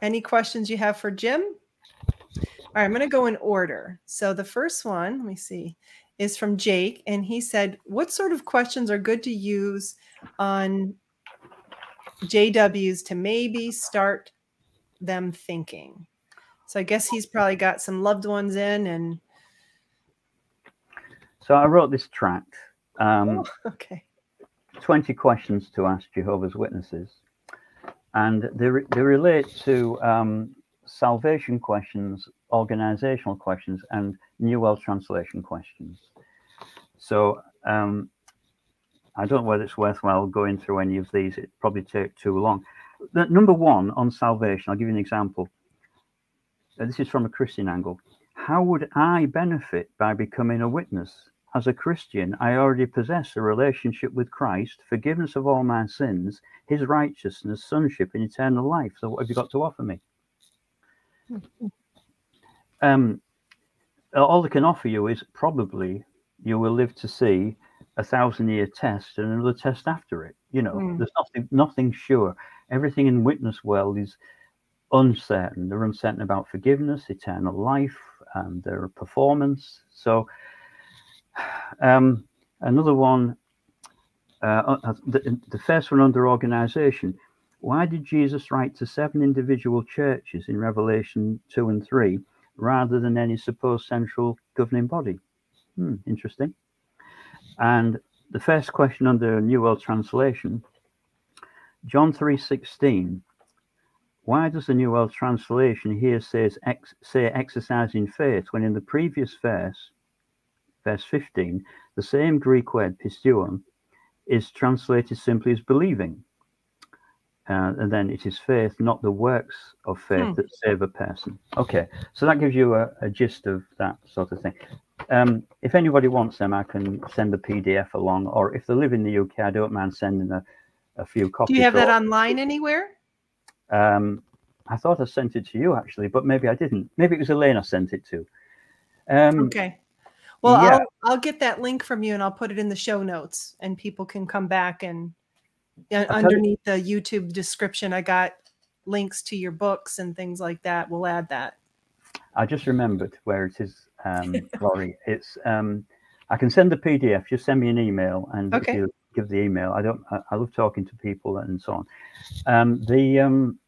Any questions you have for Jim? All right, I'm going to go in order. So the first one, let me see, is from Jake. And he said, What sort of questions are good to use on JWs to maybe start them thinking? So I guess he's probably got some loved ones in and. So I wrote this tract. Um, oh, okay. 20 questions to ask Jehovah's Witnesses. And they, re they relate to um, salvation questions, organizational questions, and New World Translation questions. So um, I don't know whether it's worthwhile going through any of these. It probably take too long. The, number one on salvation, I'll give you an example this is from a Christian angle. How would I benefit by becoming a witness? As a Christian, I already possess a relationship with Christ, forgiveness of all my sins, his righteousness, sonship, and eternal life. So, what have you got to offer me? Um, all I can offer you is probably you will live to see a thousand year test and another test after it. You know, mm. there's nothing, nothing sure. Everything in witness world is uncertain. They're uncertain about forgiveness, eternal life, and their performance. So, um, another one, uh, uh, the, the, first one under organization. Why did Jesus write to seven individual churches in Revelation 2 and 3 rather than any supposed central governing body? Hmm, interesting. And the first question under New World Translation, John 3:16. Why does the New World Translation here says ex, say exercising faith when in the previous verse, verse 15, the same Greek word pisteuon is translated simply as believing? Uh, and then it is faith, not the works of faith hmm. that save a person. Okay, so that gives you a, a gist of that sort of thing. Um, if anybody wants them, I can send the PDF along, or if they live in the UK, I don't mind sending a, a few copies. Do you have that online anywhere? Um, I thought I sent it to you actually, but maybe I didn't. Maybe it was Elaine I sent it to. Um, okay. Well, yeah. I'll I'll get that link from you and I'll put it in the show notes, and people can come back and uh, underneath you. the YouTube description, I got links to your books and things like that. We'll add that. I just remembered where it is, um, Lori. It's um, I can send the PDF. Just send me an email, and okay. if you give the email, I don't. I, I love talking to people and so on. Um, the um,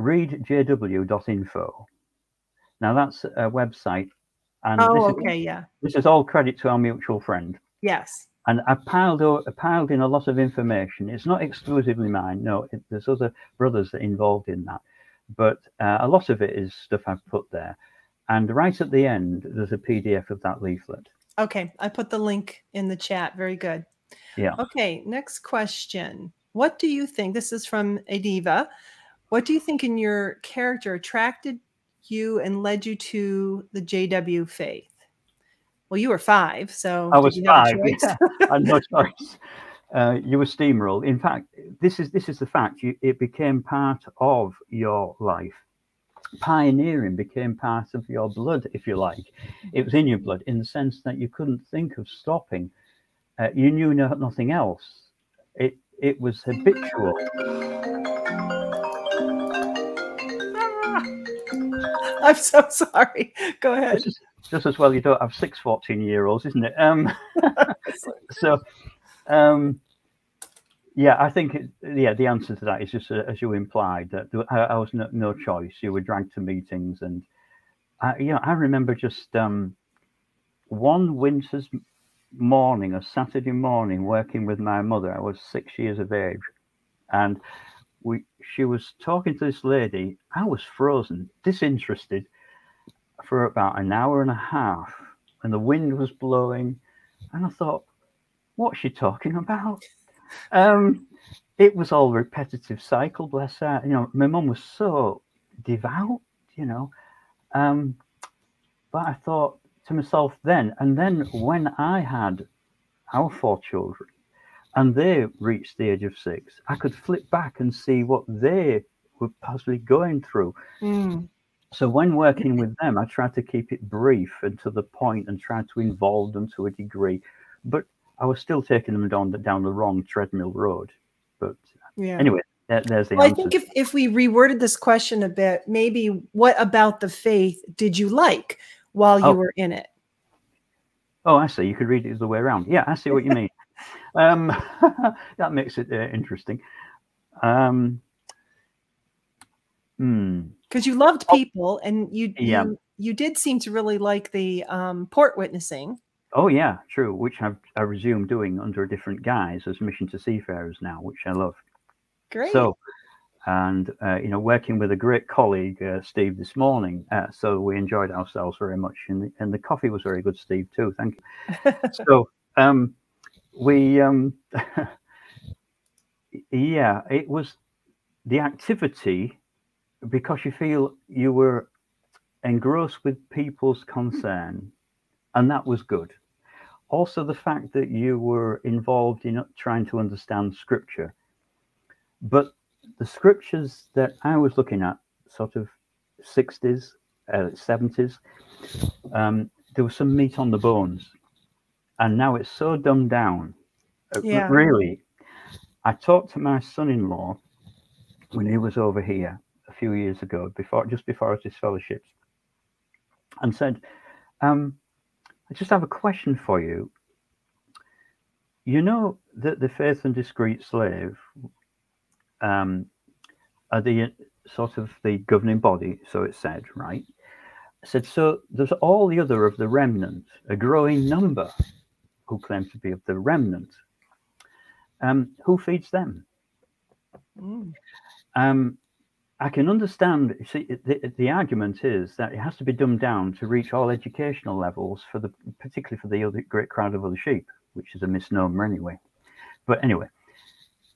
readjw.info. Now that's a website, and oh, this okay, is, yeah. This is all credit to our mutual friend. Yes and I piled I piled in a lot of information. It's not exclusively mine. No, it, there's other brothers that involved in that, but uh, a lot of it is stuff I've put there. And right at the end, there's a PDF of that leaflet. Okay, I put the link in the chat. Very good. Yeah. Okay, next question. What do you think? This is from Adiva. What do you think in your character attracted you and led you to the JW faith? Well, you were five, so I was five. Yeah. I had no choice. Uh, you were steamrolled. In fact, this is this is the fact. You, it became part of your life. Pioneering became part of your blood, if you like. It was in your blood in the sense that you couldn't think of stopping. Uh, you knew no, nothing else. It it was habitual. I'm so sorry. Go ahead just as well you don't have six 14 year olds, isn't it? Um, so, um, yeah, I think it, yeah, the answer to that is just uh, as you implied that I, I was no, no, choice. You were dragged to meetings, and I, you know, I remember just um, one winter's morning, a Saturday morning, working with my mother. I was six years of age, and we she was talking to this lady. I was frozen, disinterested for about an hour and a half, and the wind was blowing, and I thought, what's she talking about? Um, it was all repetitive cycle, bless her. You know, my mum was so devout, you know. Um, but I thought to myself then, and then when I had our four children and they reached the age of six, I could flip back and see what they were possibly going through. Mm. So when working with them, I try to keep it brief and to the point and try to involve them to a degree. But I was still taking them down the, down the wrong treadmill road. But yeah. anyway, that, there's the well, answer. I think if, if we reworded this question a bit, maybe what about the faith did you like while you oh. were in it? Oh, I see. You could read it the way around. Yeah, I see what you mean. um, that makes it uh, interesting. Um, hmm because you loved oh, people and you, yeah. you you did seem to really like the um, port witnessing. Oh yeah, true. Which I've I resumed doing under a different guise as Mission to Seafarers now, which I love. Great. So, and uh, you know, working with a great colleague, uh, Steve, this morning. Uh, so we enjoyed ourselves very much, and the, and the coffee was very good, Steve, too. Thank you. so, um, we, um, yeah, it was the activity because you feel you were engrossed with people's concern, and that was good. Also, the fact that you were involved in trying to understand scripture, but the scriptures that I was looking at, sort of 60s, uh, 70s, um, there was some meat on the bones, and now it's so dumbed down. Uh, yeah. Really, I talked to my son-in-law when he was over here, a few years ago, before just before his fellowships, and said, um, "I just have a question for you. You know that the faith and discreet slave um, are the sort of the governing body, so it said, right? said, so there's all the other of the remnant, a growing number who claim to be of the remnant. Um, who feeds them? Mm. Um, I can understand. See, the, the argument is that it has to be dumbed down to reach all educational levels for the, particularly for the other great crowd of other sheep, which is a misnomer anyway. But anyway,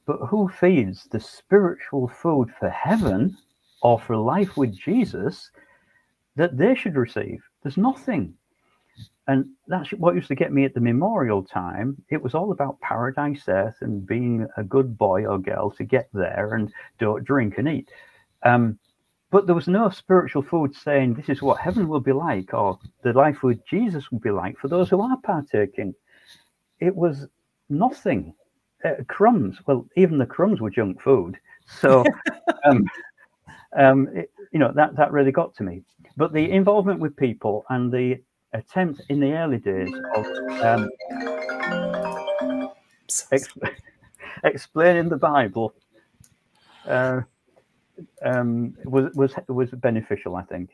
but who feeds the spiritual food for heaven or for life with Jesus that they should receive? There's nothing. And that's what used to get me at the memorial time. It was all about paradise earth and being a good boy or girl to get there and don't drink and eat. Um, but there was no spiritual food saying this is what heaven will be like or the life with Jesus will be like for those who are partaking. It was nothing. Uh, crumbs. Well, even the crumbs were junk food. So, um, um, it, you know, that, that really got to me. But the involvement with people and the attempt in the early days of um, explaining the Bible uh, um, was was was beneficial, I think.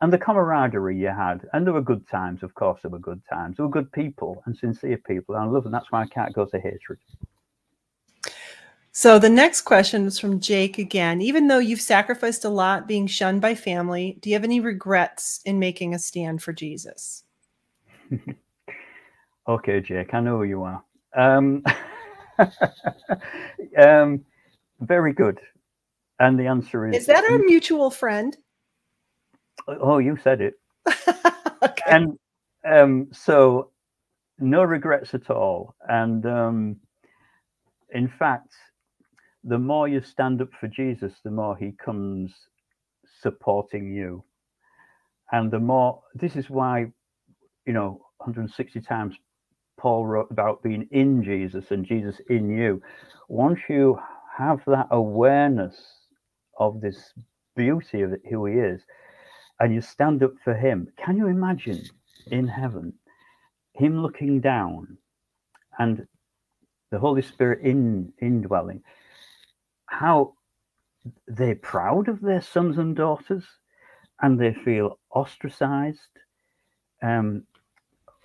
And the camaraderie you had, and there were good times. Of course, there were good times. There were good people and sincere people, and I love them. That's why I can't go to hatred. So the next question is from Jake again. Even though you've sacrificed a lot being shunned by family, do you have any regrets in making a stand for Jesus? okay, Jake, I know who you are. Um, um, very good. And the answer is Is that our mutual friend? Oh, you said it. okay. And um, so no regrets at all. And um, in fact, the more you stand up for Jesus, the more he comes supporting you. And the more, this is why, you know, 160 times Paul wrote about being in Jesus and Jesus in you. Once you have that awareness of this beauty of who he is, and you stand up for him, can you imagine in heaven him looking down and the Holy Spirit in indwelling? how they're proud of their sons and daughters and they feel ostracized. Um,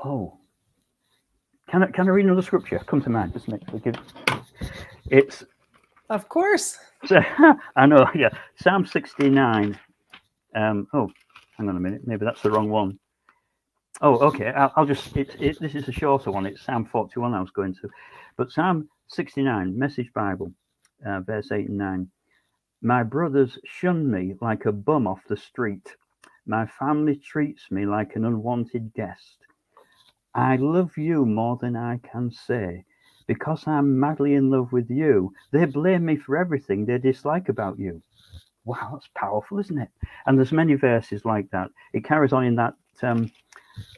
oh, can I, can I read another scripture? Come to mind, just make forgive. It's of course. So, I know, yeah. Psalm 69. Um, oh, hang on a minute. Maybe that's the wrong one. Oh, okay. I'll, I'll just, it, it, this is a shorter one. It's Psalm 41 I was going to. But Psalm 69, Message Bible uh, verse 8 and 9. My brothers shun me like a bum off the street. My family treats me like an unwanted guest. I love you more than I can say. Because I'm madly in love with you, they blame me for everything they dislike about you. Wow, that's powerful, isn't it? And there's many verses like that. It carries on in that, um,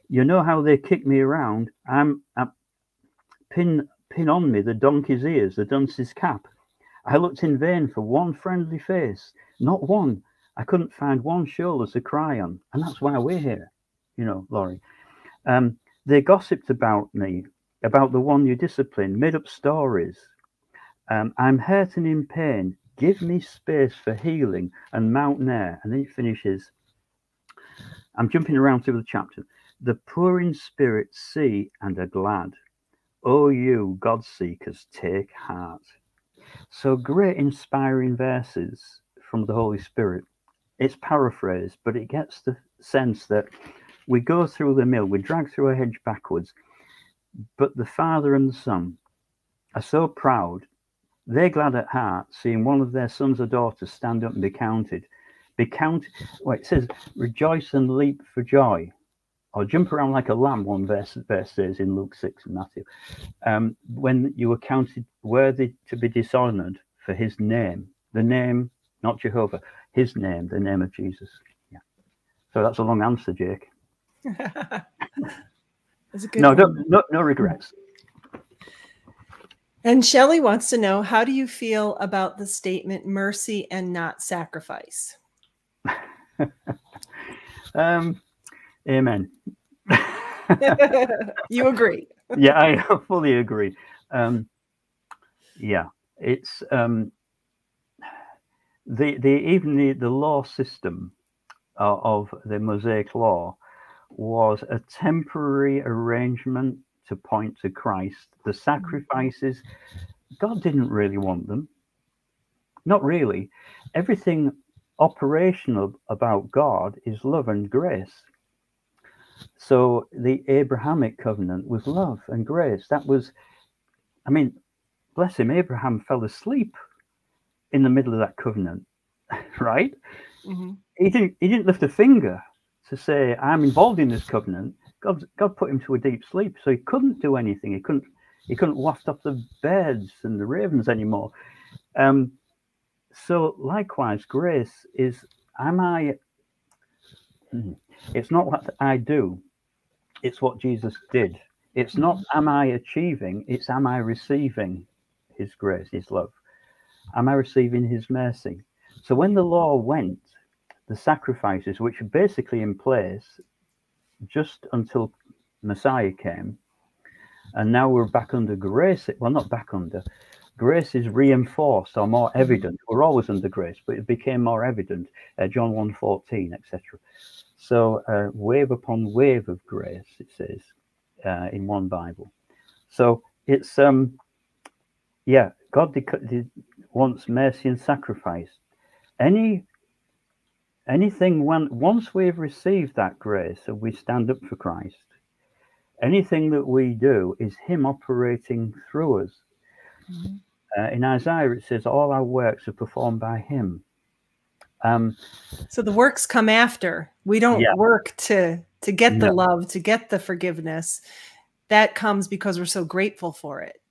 you know how they kick me around. I'm, I'm pin pin on me the donkey's ears, the dunce's cap. I looked in vain for one friendly face, not one. I couldn't find one shoulder to cry on, and that's why we're here, you know, Lori. Um, they gossiped about me, about the one you disciplined, made up stories. Um, I'm hurt and in pain. Give me space for healing and mountain air. And then it finishes. I'm jumping around through the chapter. The poor in spirit see and are glad. O you, God seekers, take heart. So great, inspiring verses from the Holy Spirit. It's paraphrased, but it gets the sense that we go through the mill, we drag through a hedge backwards, but the Father and the Son are so proud. They're glad at heart seeing one of their sons or daughters stand up and be counted. Be counted. Well, it says, rejoice and leap for joy or jump around like a lamb, one verse, verse says in Luke 6 and Matthew, um, when you were counted worthy to be dishonored for his name, the name, not Jehovah, his name, the name of Jesus. Yeah. So that's a long answer, Jake. no, no, no regrets. And Shelley wants to know how do you feel about the statement mercy and not sacrifice? um, Amen. you agree? yeah, I fully agree. Um, yeah, it's um, the the even the, the law system uh, of the Mosaic law was a temporary arrangement to point to Christ. The sacrifices, God didn't really want them. Not really. Everything operational about God is love and grace. So the Abrahamic covenant was love and grace. That was, I mean, bless him, Abraham fell asleep in the middle of that covenant, right? Mm-hmm. He didn't he didn't lift a finger to say, I'm involved in this covenant. God God put him to a deep sleep, so he couldn't do anything. He couldn't he couldn't waft off the birds and the ravens anymore. Um, so likewise, grace is am I hmm, it's not what I do, it's what Jesus did. It's not am I achieving, it's am I receiving his grace, his love. Am I receiving his mercy? So when the law went, the sacrifices, which are basically in place just until Messiah came, and now we're back under grace. Well, not back under. Grace is reinforced or more evident. We're always under grace, but it became more evident. Uh, John 1 14, etc. So, uh, wave upon wave of grace, it says uh, in one Bible. So, it's, um, yeah, God wants mercy and sacrifice. Any anything when once we've received that grace and we stand up for Christ, anything that we do is Him operating through us. Mm-hmm. Uh, in Isaiah, it says, "All our works are performed by Him." Um, so the works come after. We don't yeah. work to to get the no. love, to get the forgiveness. That comes because we're so grateful for it.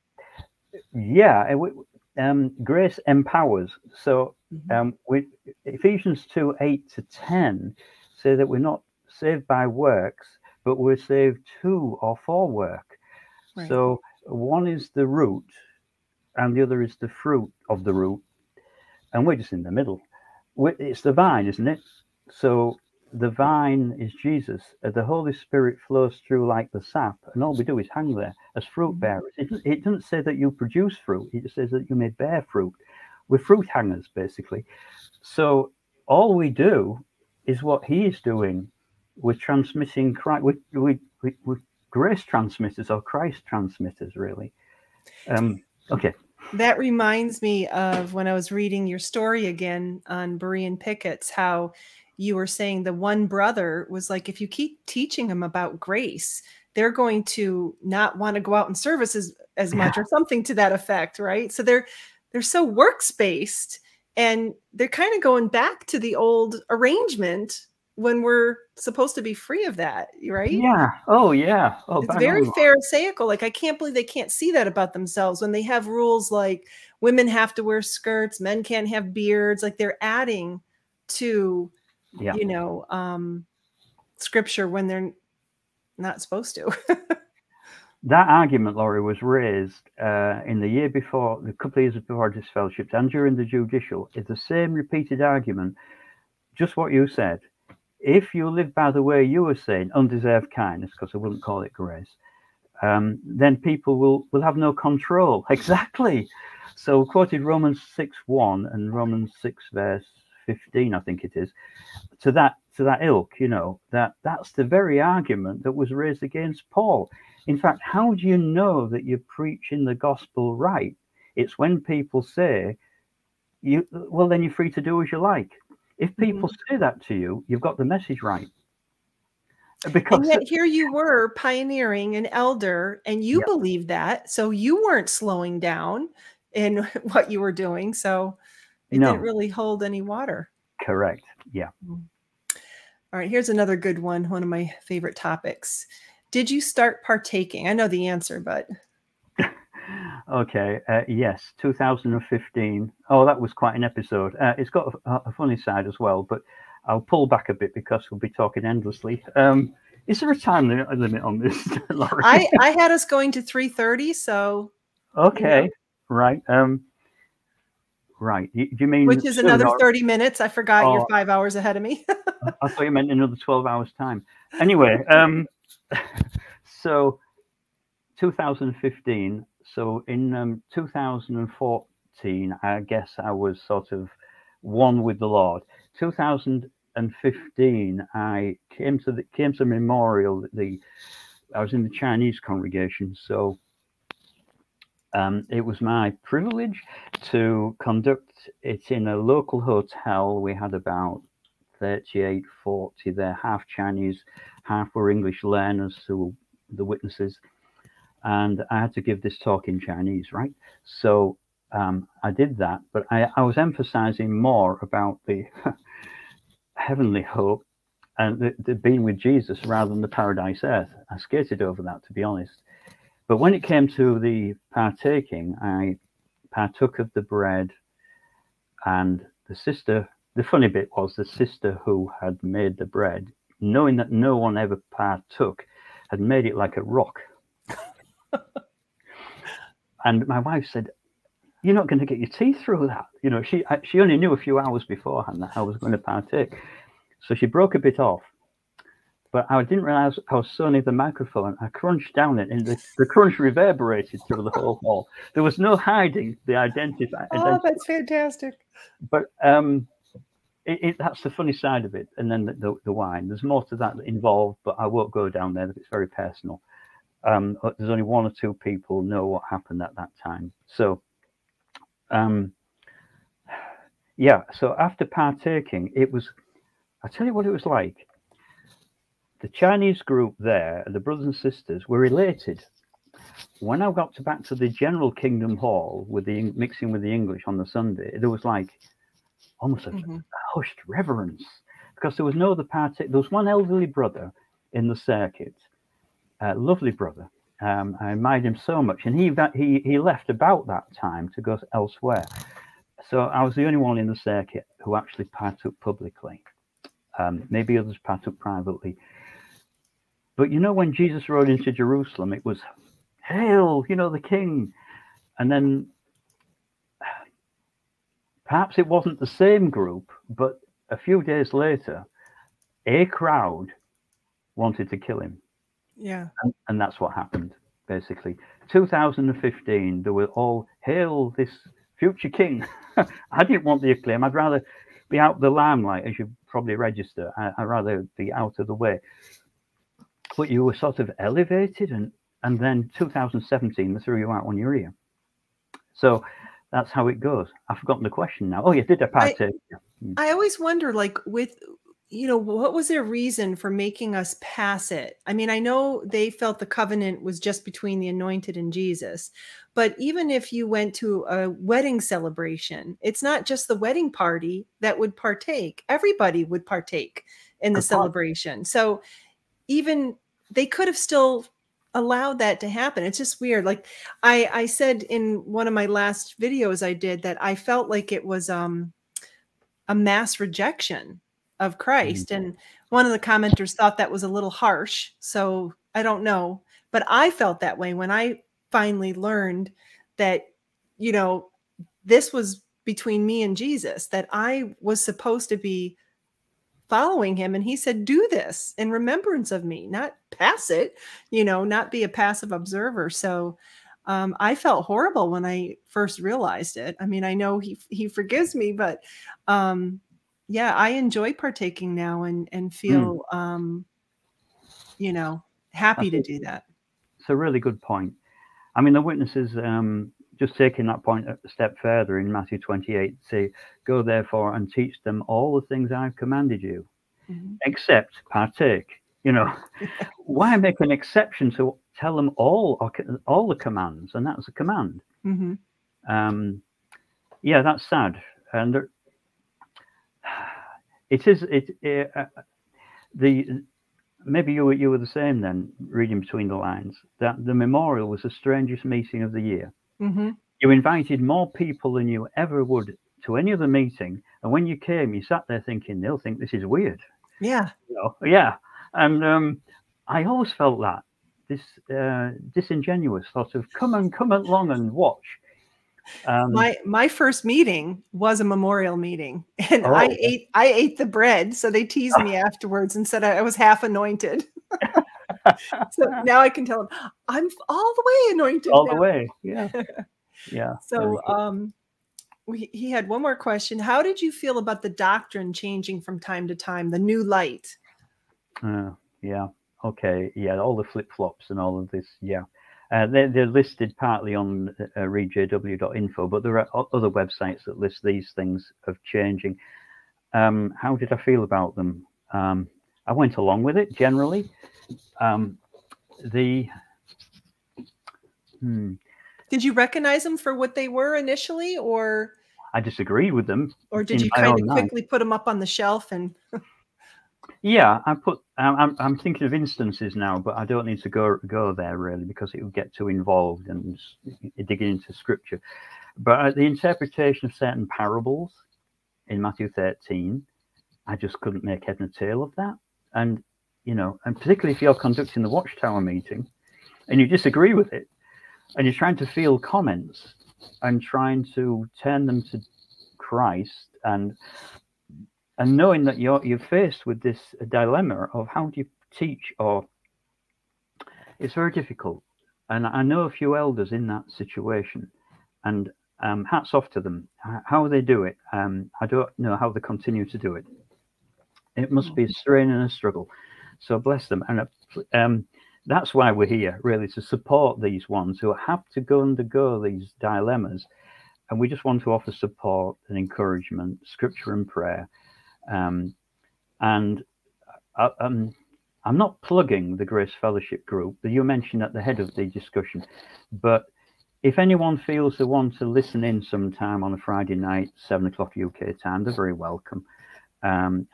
Yeah, um, grace empowers. So mm-hmm. um, we, Ephesians 2 8 to 10 say that we're not saved by works, but we're saved to or for work. Right. So one is the root, and the other is the fruit of the root. And we're just in the middle. It's the vine, isn't it? So the vine is Jesus. Uh, the Holy Spirit flows through like the sap, and all we do is hang there as fruit mm-hmm. bearers. It, it doesn't say that you produce fruit, it just says that you may bear fruit. We're fruit hangers, basically. So all we do is what He is doing. We're transmitting Christ. We, we, we, we're grace transmitters or Christ transmitters, really. Um, okay. That reminds me of when I was reading your story again on Beroean Pickets, how you were saying the one brother was like, if you keep teaching them about grace, they're going to not want to go out and service as, as much or something to that effect, right? So they're they're so works based and they're kind of going back to the old arrangement when we're supposed to be free of that, right? Yeah. Oh, yeah. Oh, it's very pharisaical. Like I can't believe they can't see that about themselves when they have rules like women have to wear skirts, men can't have beards. Like they're adding to, yeah. you know, um, scripture when they're not supposed to. that argument, Lori, was raised uh, in the year before, the couple of years before this fellowship, and during the judicial. It's the same repeated argument, just what you said. If you live by the way you were saying, undeserved kindness, because I wouldn't call it grace, um, then people will, will have no control. Exactly. So quoted Romans 6 1 and Romans 6 verse 15, I think it is, to that to that ilk, you know, that that's the very argument that was raised against Paul. In fact, how do you know that you're preaching the gospel right? It's when people say, you well, then you're free to do as you like. If people mm-hmm. say that to you, you've got the message right. Because and yet here you were pioneering an elder, and you yep. believed that, so you weren't slowing down in what you were doing. So it no. didn't really hold any water. Correct. Yeah. Mm. All right, here's another good one, one of my favorite topics. Did you start partaking? I know the answer, but. okay, uh, yes, 2015. Oh, that was quite an episode. Uh, it's got a, a, funny side as well, but I'll pull back a bit because we'll be talking endlessly. Um, is there a time limit on this, Lori? I, I had us going to 3.30, so. Okay, you know. right. Um, Right. Do you mean which is another 30 minutes? I forgot oh, you're five hours ahead of me. I thought you meant another 12 hours time. Anyway, um, so 2015. So in um, 2014, I guess I was sort of one with the Lord. 2015, I came to the came to memorial. The I was in the Chinese congregation, so um, it was my privilege to conduct it in a local hotel. We had about 38, 40 there, half Chinese, half were English learners who were the witnesses. And I had to give this talk in Chinese, right? So um, I did that, but I, I was emphasizing more about the heavenly hope and the, the being with Jesus rather than the paradise earth. I skated over that, to be honest. But when it came to the partaking, I partook of the bread, and the sister. The funny bit was the sister who had made the bread, knowing that no one ever partook, had made it like a rock. and my wife said, "You're not going to get your teeth through that." You know, she she only knew a few hours beforehand that I was going to partake, so she broke a bit off but I didn't realize I was so near the microphone. I crunched down it, and the, the crunch reverberated through the whole hall. There was no hiding the identity. Oh, that's fantastic. But um, it, it, that's the funny side of it. And then the, the, the, wine. There's more to that involved, but I won't go down there. It's very personal. Um, there's only one or two people know what happened at that time. So, um, yeah. So after partaking, it was. I tell you what it was like the Chinese group there, the brothers and sisters, were related. When I got to back to the General Kingdom Hall with the mixing with the English on the Sunday, there was like almost a, mm-hmm. hushed reverence because there was no other party. There was one elderly brother in the circuit, a lovely brother. Um, I admired him so much, and he he he left about that time to go elsewhere. So I was the only one in the circuit who actually partook publicly. Um, maybe others partook privately. But you know, when Jesus rode into Jerusalem, it was, Hail, you know, the king. And then perhaps it wasn't the same group, but a few days later, a crowd wanted to kill him. Yeah. And, and that's what happened, basically. 2015, they were all, Hail, this future king. I didn't want the acclaim. I'd rather be out the limelight, as you probably register. I, would rather be out of the way but you were sort of elevated and and then 2017 they threw you out on your ear so that's how it goes. I've forgotten the question now. Oh you did i partake I, hmm. I always wonder like with you know what was their reason for making us pass it? I mean i know they felt the covenant was just between the anointed and jesus but even if you went to a wedding celebration it's not just the wedding party that would partake. Everybody would partake in the celebration. So even they could have still allowed that to happen. It's just weird. Like I I said in one of my last videos I did that I felt like it was um a mass rejection of Christ mm-hmm. and one of the commenters thought that was a little harsh. So I don't know, but I felt that way when I finally learned that you know this was between me and Jesus that I was supposed to be following him and he said do this in remembrance of me not pass it you know not be a passive observer so um, i felt horrible when i first realized it i mean i know he he forgives me but um, yeah i enjoy partaking now and and hmm. feel mm. um, you know happy to do that it's a really good point i mean the witnesses um, just taking that point a step further in Matthew 28, say, Go therefore and teach them all the things I've commanded you, mm-hmm. except partake. You know, why make an exception to tell them all all the commands? And that's a command. Mm-hmm. Um, yeah, that's sad. And it is it, it uh, the maybe you were you were the same then reading between the lines that the memorial was the strangest meeting of the year Mm-hmm. You invited more people than you ever would to any other meeting, and when you came, you sat there thinking they'll think this is weird. Yeah. You know? Yeah. And um, I always felt that this uh, disingenuous sort of come and come along and watch. Um, my my first meeting was a memorial meeting, and oh. I ate I ate the bread. So they teased me afterwards and said I was half anointed. so now I can tell him I'm all the way anointed. All now. the way. Yeah. Yeah. so um we, he had one more question. How did you feel about the doctrine changing from time to time, the new light? Uh, yeah. Okay. Yeah. All the flip flops and all of this. Yeah. Uh, they're, they're, listed partly on uh, readjw.info, but there are other websites that list these things of changing. Um, how did I feel about them? Um, I went along with it generally. Um, the hmm. did you recognize them for what they were initially, or I disagreed with them, or did you kind of quickly put them up on the shelf and? yeah, I put. I'm I'm thinking of instances now, but I don't need to go go there really because it would get too involved and digging into scripture. But uh, the interpretation of certain parables in Matthew 13, I just couldn't make head and tail of that. And you know, and particularly if you're conducting the Watchtower meeting and you disagree with it, and you're trying to field comments and trying to turn them to Christ and and knowing that you're you're faced with this dilemma of how do you teach or it's very difficult. And i know a few elders in that situation and um, hats off to them. How they do it um, i don't know how they continue to do it it must be a strain and a struggle. So bless them. And uh, um, that's why we're here really to support these ones who have to go undergo these dilemmas. And we just want to offer support and encouragement scripture and prayer. Um, and I, uh, um, I'm not plugging the Grace Fellowship group that you mentioned at the head of the discussion, but if anyone feels they want to listen in sometime on a Friday night, seven o'clock UK time, they're very welcome. Um,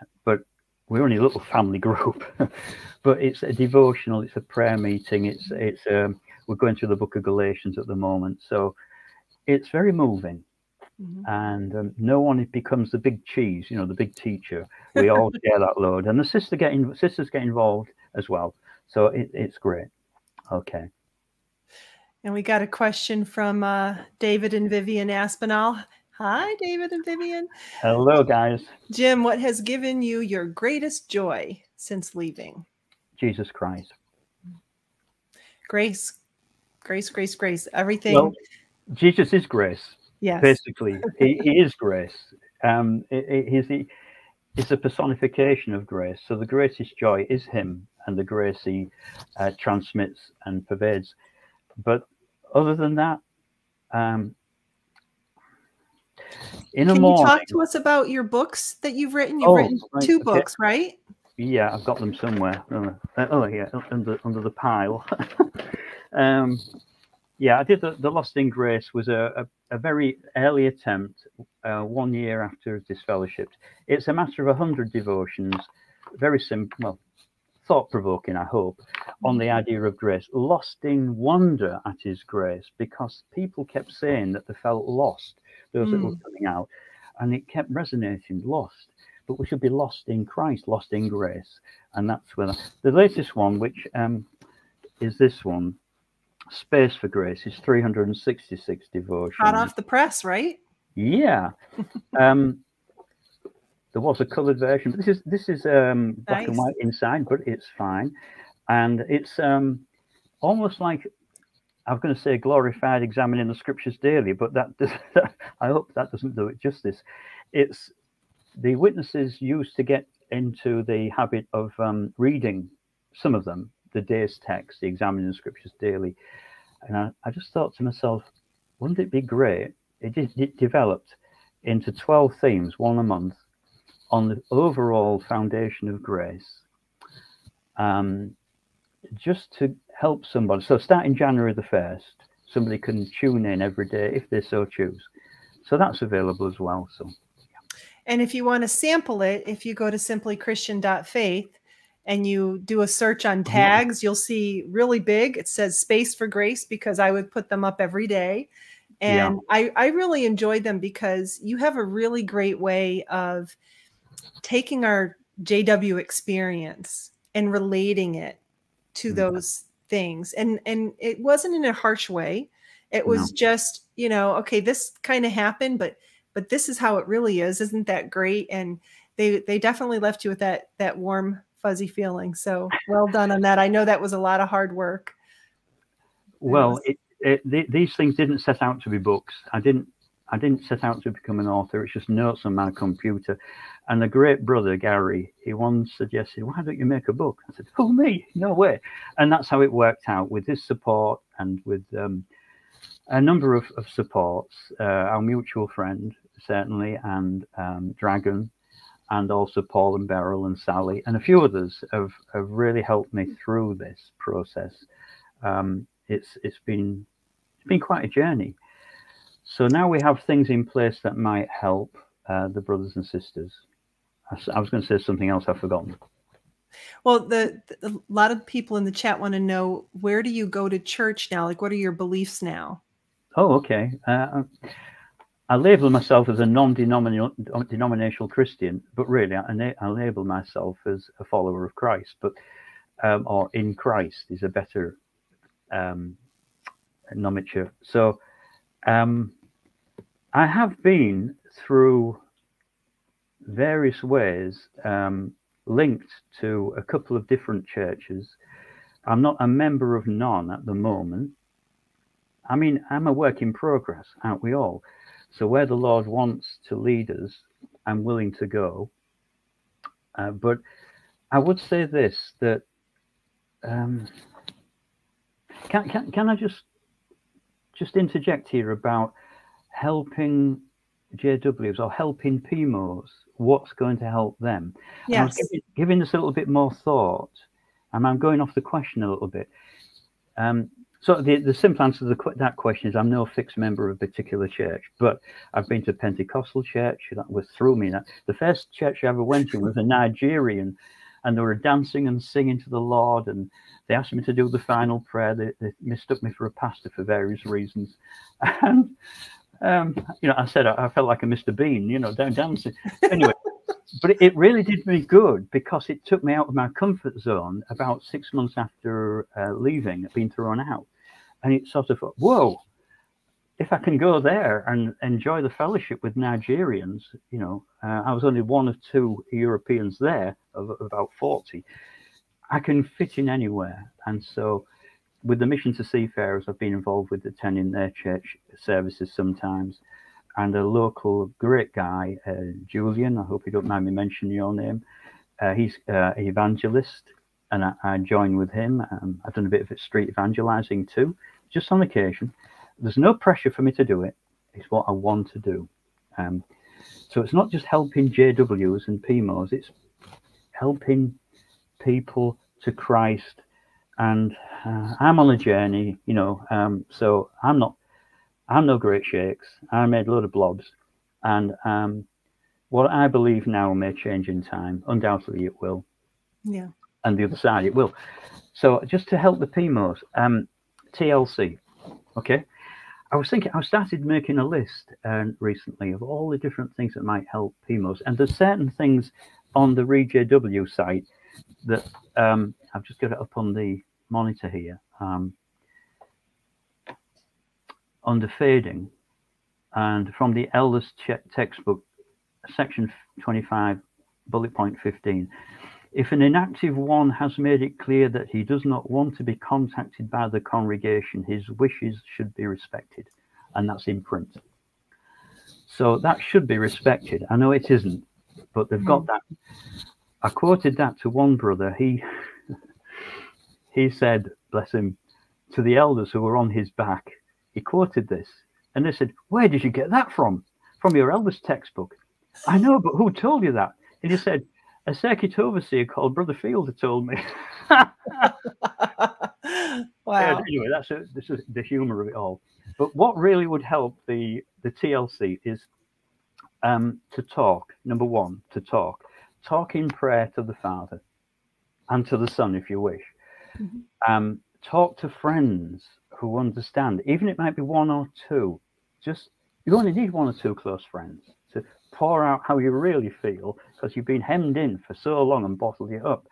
we're only a little family group, but it's a devotional, it's a prayer meeting, it's it's um, we're going through the book of Galatians at the moment, so it's very moving. Mm-hmm. And um, no one becomes the big cheese, you know, the big teacher. We all share that load, and the sister getting sisters get involved as well. So it, it's great. Okay. And we got a question from uh, David and Vivian Aspinall. Hi, David and Vivian. Hello, guys. Jim, what has given you your greatest joy since leaving? Jesus Christ. Grace, grace, grace, grace. Everything. Well, Jesus is grace. Yes. Basically, he, he, is grace. Um, he's the it's a personification of grace. So the greatest joy is him and the grace he uh, transmits and pervades. But other than that, um, in Can morning, you talk to us about your books that you've written? You've oh, written right, two okay. books, right? Yeah, I've got them somewhere. Uh, oh, yeah, under under the pile. um, yeah, I did the, the Lost in Grace was a, a, a very early attempt, uh, one year after disfellowshipped. It's a matter of a hundred devotions, very simple, well, thought provoking, I hope, on the idea of grace. Lost in wonder at His grace, because people kept saying that they felt lost, those mm. that were coming out, and it kept resonating, lost. But we should be lost in Christ, lost in grace, and that's where the, the latest one, which um, is this one Space for Grace is 366 devotions. Hot off the press, right? Yeah. um, there was a coloured version, but this is this is um, black nice. and white inside, but it's fine, and it's um, almost like I'm going to say glorified examining the scriptures daily, but that does, I hope that doesn't do it justice. It's the witnesses used to get into the habit of um, reading some of them the day's text, the examining the scriptures daily. And I, I just thought to myself, wouldn't it be great? It, it developed into 12 themes, one a month, on the overall foundation of grace, um, just to help somebody. So, starting January the 1st, somebody can tune in every day if they so choose. So, that's available as well. So, and if you want to sample it, if you go to simplychristian.faith, and you do a search on tags, you'll see really big. It says Space for Grace because I would put them up every day. And yeah. I, I really enjoyed them because you have a really great way of taking our JW experience and relating it to those things. And and it wasn't in a harsh way. It was no. just, you know, okay, this kind of happened, but but this is how it really is. Isn't that great? And they they definitely left you with that that warm fuzzy feeling. So well done on that. I know that was a lot of hard work. Well, it, it, these things didn't set out to be books. I didn't I didn't set out to become an author. It's just notes on my computer. And a great brother, Gary, he once suggested, why don't you make a book? I said, who, me? No way. And that's how it worked out with his support and with um, a number of, of supports, uh, our mutual friend, certainly, and um, Dragon, and also Paul and Beryl and Sally, and a few others have, have really helped me through this process. Um, it's it's been it's been quite a journey. So now we have things in place that might help uh, the brothers and sisters. I, I was going to say something else I've forgotten. Well, the, the, a lot of people in the chat want to know where do you go to church now? Like, what are your beliefs now? Oh, okay. Uh, I label myself as a non-denominational Christian, but really, I, I, label myself as a follower of Christ. But um, or in Christ is a better um, nomenclature. So um, I have been through various ways um, linked to a couple of different churches. I'm not a member of none at the moment. I mean, I'm a work in progress, aren't we all? So where the Lord wants to lead us, I'm willing to go. Uh, but I would say this that um, can, can can I just just interject here about helping JWs or helping PMOs? What's going to help them? Yes. Giving, giving, this a little bit more thought, and I'm going off the question a little bit. Um, so the, the simple answer to the, that question is I'm no fixed member of a particular church, but I've been to Pentecostal church that was through me. The first church I ever went to was a Nigerian, and they were dancing and singing to the Lord, and they asked me to do the final prayer. They, they mistook me for a pastor for various reasons, and um, you know I said I, I, felt like a Mr. Bean, you know, down dancing. Anyway, but it, it, really did me good because it took me out of my comfort zone about six months after uh, leaving, being thrown out, and it sort of whoa. If I can go there and enjoy the fellowship with Nigerians, you know, uh, I was only one of two Europeans there of, of about 40 I can fit in anywhere. And so, with the mission to seafarers, I've been involved with attending their church services sometimes. And a local great guy, uh, Julian, I hope you don't mind me mentioning your name. Uh, he's uh, an evangelist, and I, I join with him. Um, I've done a bit of street evangelizing too, just on occasion. There's no pressure for me to do it. It's what I want to do. Um, so it's not just helping JWs and PMOs, it's helping people to Christ. And uh, I'm on a journey, you know. Um, so I'm not, I'm no great shakes. I made a lot of blobs, and um, what I believe now may change in time. Undoubtedly, it will. Yeah. And the other side, it will. So just to help the PMOs, um, TLC, okay. I was thinking, I started making a list uh, recently of all the different things that might help PMOs, and there's certain things on the ReJW site that um, I've just got it up on the monitor here. Um, under fading, and from the eldest textbook, section 25, bullet point 15. If an inactive one has made it clear that he does not want to be contacted by the congregation, his wishes should be respected. And that's in print. So that should be respected. I know it isn't, but they've got hmm. that. I quoted that to one brother. He he said, bless him, to the elders who were on his back, he quoted this. And they said, Where did you get that from? From your elders' textbook. I know, but who told you that? And he said, A circuit overseer called Brother Fielder told me. wow. Yeah, anyway, that's a, this is the humor of it all. But what really would help the, the TLC is um, to talk. Number one, to talk. Talk in prayer to the Father and to the Son, if you wish. Mm-hmm. Um, talk to friends who understand, even it might be one or two. Just you only need one or two close friends to pour out how you really feel because you've been hemmed in for so long and bottled it up.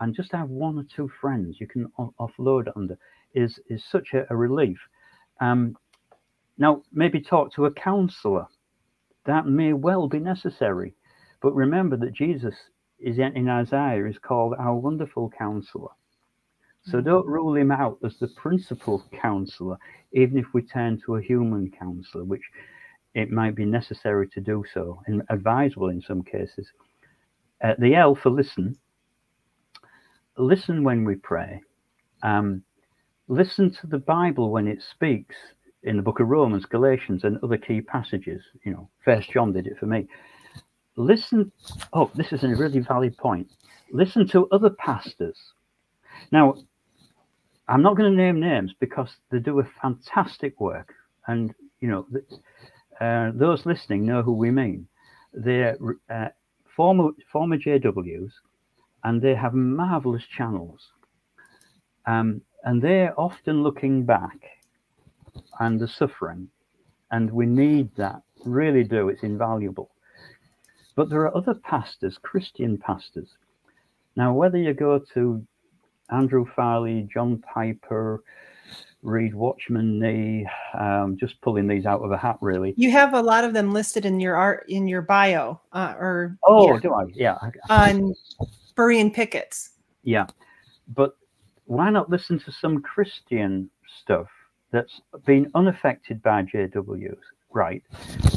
And just have one or two friends you can offload under is is such a, a relief. Um, now, maybe talk to a counselor. That may well be necessary. But remember that Jesus is in Isaiah is called our wonderful counselor. So don't rule him out as the principal counselor, even if we turn to a human counselor, which it might be necessary to do so and advisable in some cases. Uh, the L for listen. Listen when we pray. Um, listen to the Bible when it speaks in the book of Romans, Galatians, and other key passages. You know, First John did it for me. Listen. Oh, this is a really valid point. Listen to other pastors. Now, I'm not going to name names because they do a fantastic work, and you know, uh, those listening know who we mean. They're uh, former former JWs, and they have marvelous channels. Um, and they're often looking back and the suffering, and we need that. Really do. It's invaluable. But there are other pastors, Christian pastors. Now, whether you go to Andrew Farley, John Piper, Read Watchman Nee, um, just pulling these out of a hat, really. You have a lot of them listed in your art in your bio, uh, or oh, do I? Yeah, on Beroean Pickets. Yeah, but why not listen to some Christian stuff that's been unaffected by JWs? Right,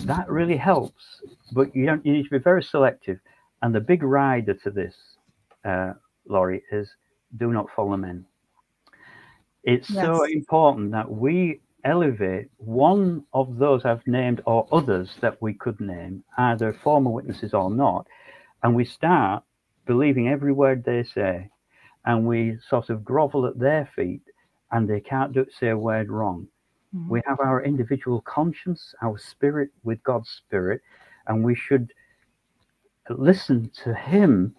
that really helps, but you don't. You need to be very selective. And the big rider to this, uh, Lori, is do not follow men. It's yes. so important that we elevate one of those I've named or others that we could name, either former witnesses or not, and we start believing every word they say, and we sort of grovel at their feet, and they can't do, say a word wrong. Mm-hmm. We have our individual conscience, our spirit with God's spirit, and we should listen to Him,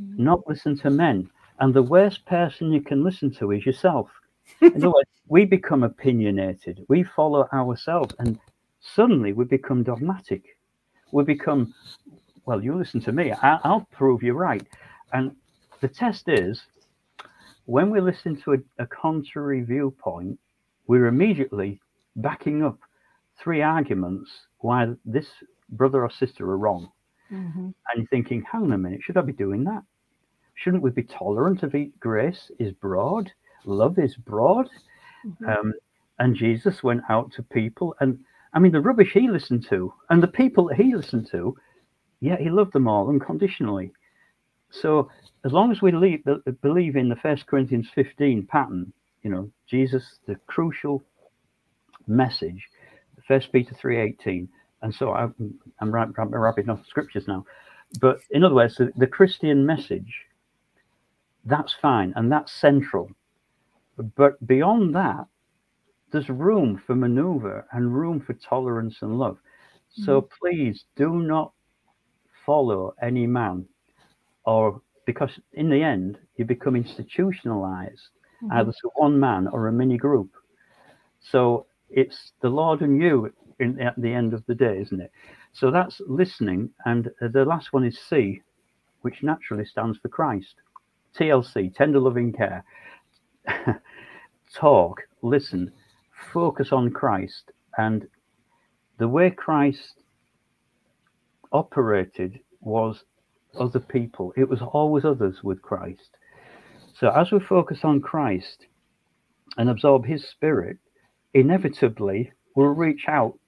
mm-hmm. not listen to men. And the worst person you can listen to is yourself in other words, we become opinionated. We follow ourselves, and suddenly we become dogmatic. We become, well, you listen to me. I, will prove you right. And the test is, when we listen to a, a contrary viewpoint, we're immediately backing up three arguments why this brother or sister are wrong. Mm-hmm. And you're thinking, hang on a minute, should I be doing that? Shouldn't we be tolerant of each grace is broad? love is broad. Mm-hmm. Um, and Jesus went out to people, and I mean, the rubbish he listened to and the people that he listened to, yeah, he loved them all unconditionally. So as long as we leave, believe in the First Corinthians 15 pattern, you know, Jesus, the crucial message, First Peter 3:18, and so I, am wrapping up scriptures now. But in other words, the, the Christian message, that's fine, and that's central but beyond that, there's room for maneuver and room for tolerance and love. So mm. please do not follow any man, or because in the end, you become institutionalized mm-hmm. either to one man or a mini group. So it's the Lord and you in, at the end of the day, isn't it? So that's listening. And the last one is C, which naturally stands for Christ. TLC, tender loving care. talk, listen, focus on Christ. And the way Christ operated was other people, it was always others with Christ. So as we focus on Christ and absorb his spirit, inevitably we'll reach out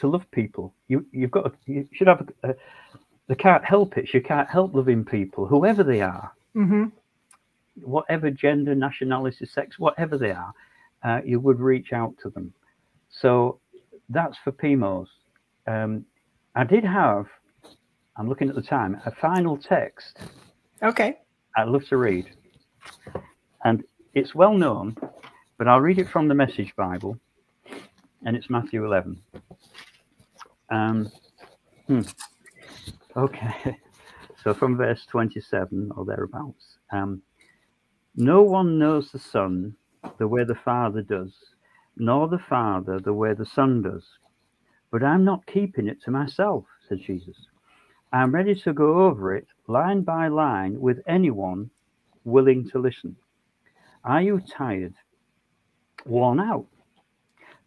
to love people. You you've got you should have a, a they can't help it. You can't help loving people, whoever they are. Mm-hmm whatever gender, nationality, sex, whatever they are, uh, you would reach out to them. So that's for PMOs. Um, I did have, I'm looking at the time, a final text. Okay. I'd love to read. And it's well known, but I'll read it from the Message Bible, and it's Matthew 11. Um, hmm. Okay. So from verse 27 or thereabouts. Um, no one knows the Son the way the Father does, nor the Father the way the Son does. But I'm not keeping it to myself, said Jesus. I'm ready to go over it line by line with anyone willing to listen. Are you tired? Worn out?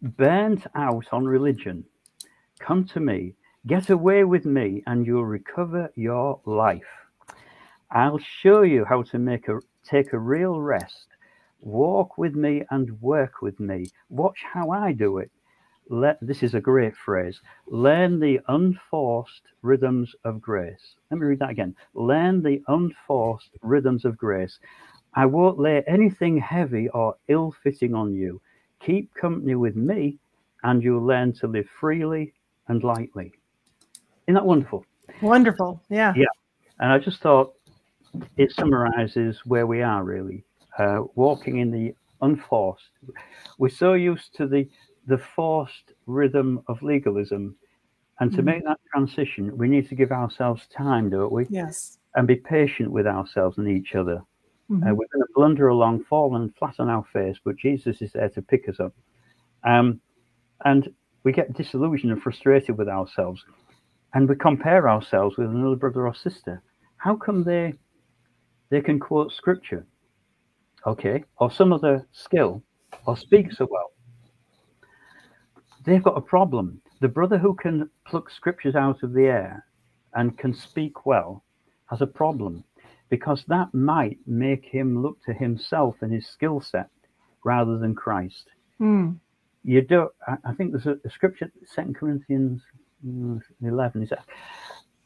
Burnt out on religion? Come to me, get away with me, and you'll recover your life. I'll show you how to make a take a real rest. Walk with me and work with me. Watch how I do it. let this is a great phrase. Learn the unforced rhythms of grace. Let me read that again. Learn the unforced rhythms of grace. I won't lay anything heavy or ill-fitting on you. Keep company with me and you'll learn to live freely and lightly. Isn't that wonderful? Wonderful. Yeah. Yeah. And i just thought it summarizes where we are really uh, walking in the unforced we're so used to the the forced rhythm of legalism. And to mm-hmm. make that transition, we need to give ourselves time, don't we? Yes. And be patient with ourselves and each other. Mm-hmm. Uh, we're going to blunder along, falling flat on our face, but Jesus is there to pick us up. Um, and we get disillusioned and frustrated with ourselves. And we compare ourselves with another brother or sister. How come they they can quote scripture? Okay, or some other skill, or speak so well they've got a problem. The brother who can pluck scriptures out of the air and can speak well has a problem because that might make him look to himself and his skill set rather than Christ. Mm. You do. I think there's a, a scripture, Second Corinthians mm, eleven, is that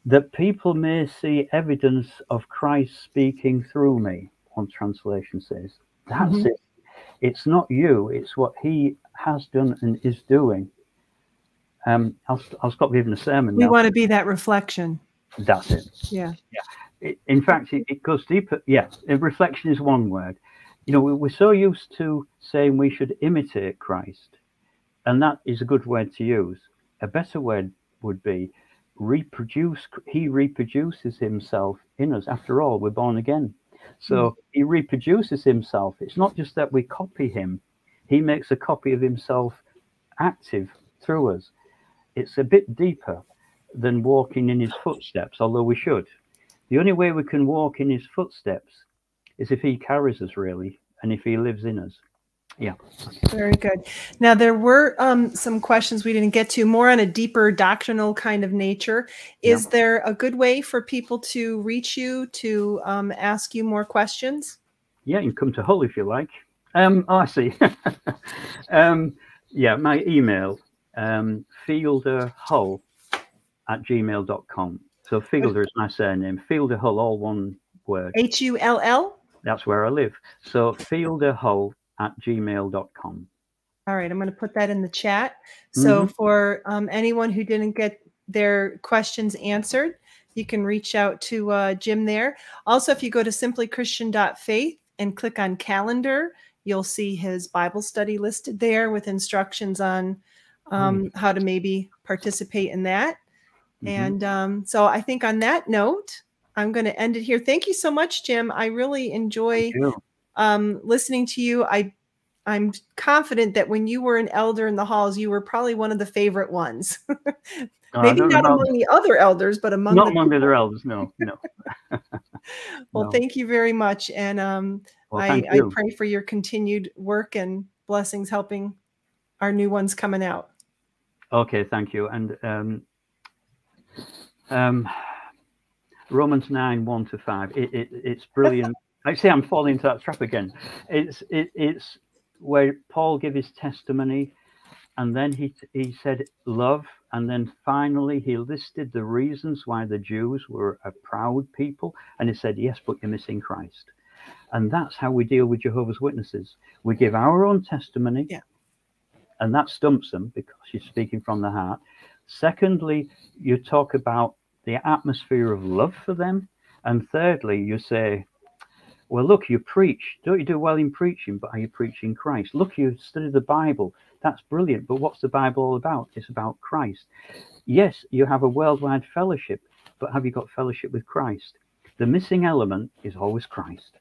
that people may see evidence of Christ speaking through me. One translation says that's mm-hmm. it. It's not you. It's what He has done and is doing. Um, I'll, I'll stop giving a sermon. We now. want to be that reflection. That's it. Yeah. Yeah. It, in fact, it, it, goes deeper. Yeah. Reflection is one word. You know, we, we're so used to saying we should imitate Christ, and that is a good word to use. A better word would be reproduce. He reproduces himself in us. After all, we're born again. So mm. he reproduces himself. It's not just that we copy him, he makes a copy of himself active through us. It's a bit deeper than walking in his footsteps, although we should. The only way we can walk in his footsteps is if he carries us, really, and if he lives in us. Yeah. Very good. Now, there were um, some questions we didn't get to, more on a deeper doctrinal kind of nature. Is yeah. there a good way for people to reach you to um, ask you more questions? Yeah, you can come to Hull if you like. Um, oh, I see. um, yeah, my email, um, fielderhull at gmail.com. So Fielder is my surname. Fielder Hull, all one word. H U L L? That's where I live. So fielderhull at gmail.com. All right, I'm going to put that in the chat. So mm-hmm. for um, anyone who didn't get their questions answered, you can reach out to uh, Jim there. Also, if you go to simplychristian.faith and click on calendar, You'll see his Bible study listed there with instructions on um, mm. how to maybe participate in that. Mm-hmm. And um, so I think on that note, I'm going to end it here. Thank you so much, Jim. I really enjoy um, listening to you. I I'm confident that when you were an elder in the halls, you were probably one of the favorite ones. Maybe uh, not among the other elders, but among not the among the other elders. No, no. well, no. thank you very much, and um, well, I, I pray for your continued work and blessings helping our new ones coming out. Okay, thank you. And um, um, Romans 9, 1 to 5, it, it, it's brilliant. I see I'm falling into that trap again. It's it, it's where Paul gave his testimony and then he he said love and then finally he listed the reasons why the Jews were a proud people and he said yes but you're missing Christ and that's how we deal with Jehovah's Witnesses. We give our own testimony. Yeah. And that stumps them because you're speaking from the heart. Secondly, you talk about the atmosphere of love for them. And thirdly, you say, well, look, you preach. Don't you do well in preaching? But are you preaching Christ? Look, you study the Bible. That's brilliant. But what's the Bible all about? It's about Christ. Yes, you have a worldwide fellowship, but have you got fellowship with Christ? The missing element is always Christ.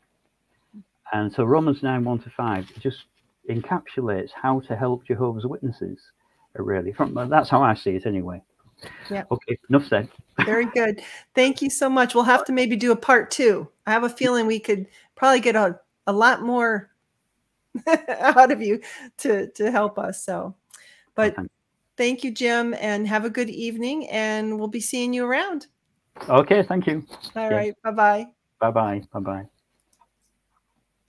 And so Romans 9, 1 to 5 just encapsulates how to help Jehovah's Witnesses, uh, really. From That's how I see it anyway. Yeah. Okay, enough said. Very good. Thank you so much. We'll have to maybe do a part two. I have a feeling we could probably get a, a lot more out of you to, to help us. So, but thank you, Jim, and have a good evening. And we'll be seeing you around. Okay, thank you. All right. Bye bye. Bye bye. Bye bye.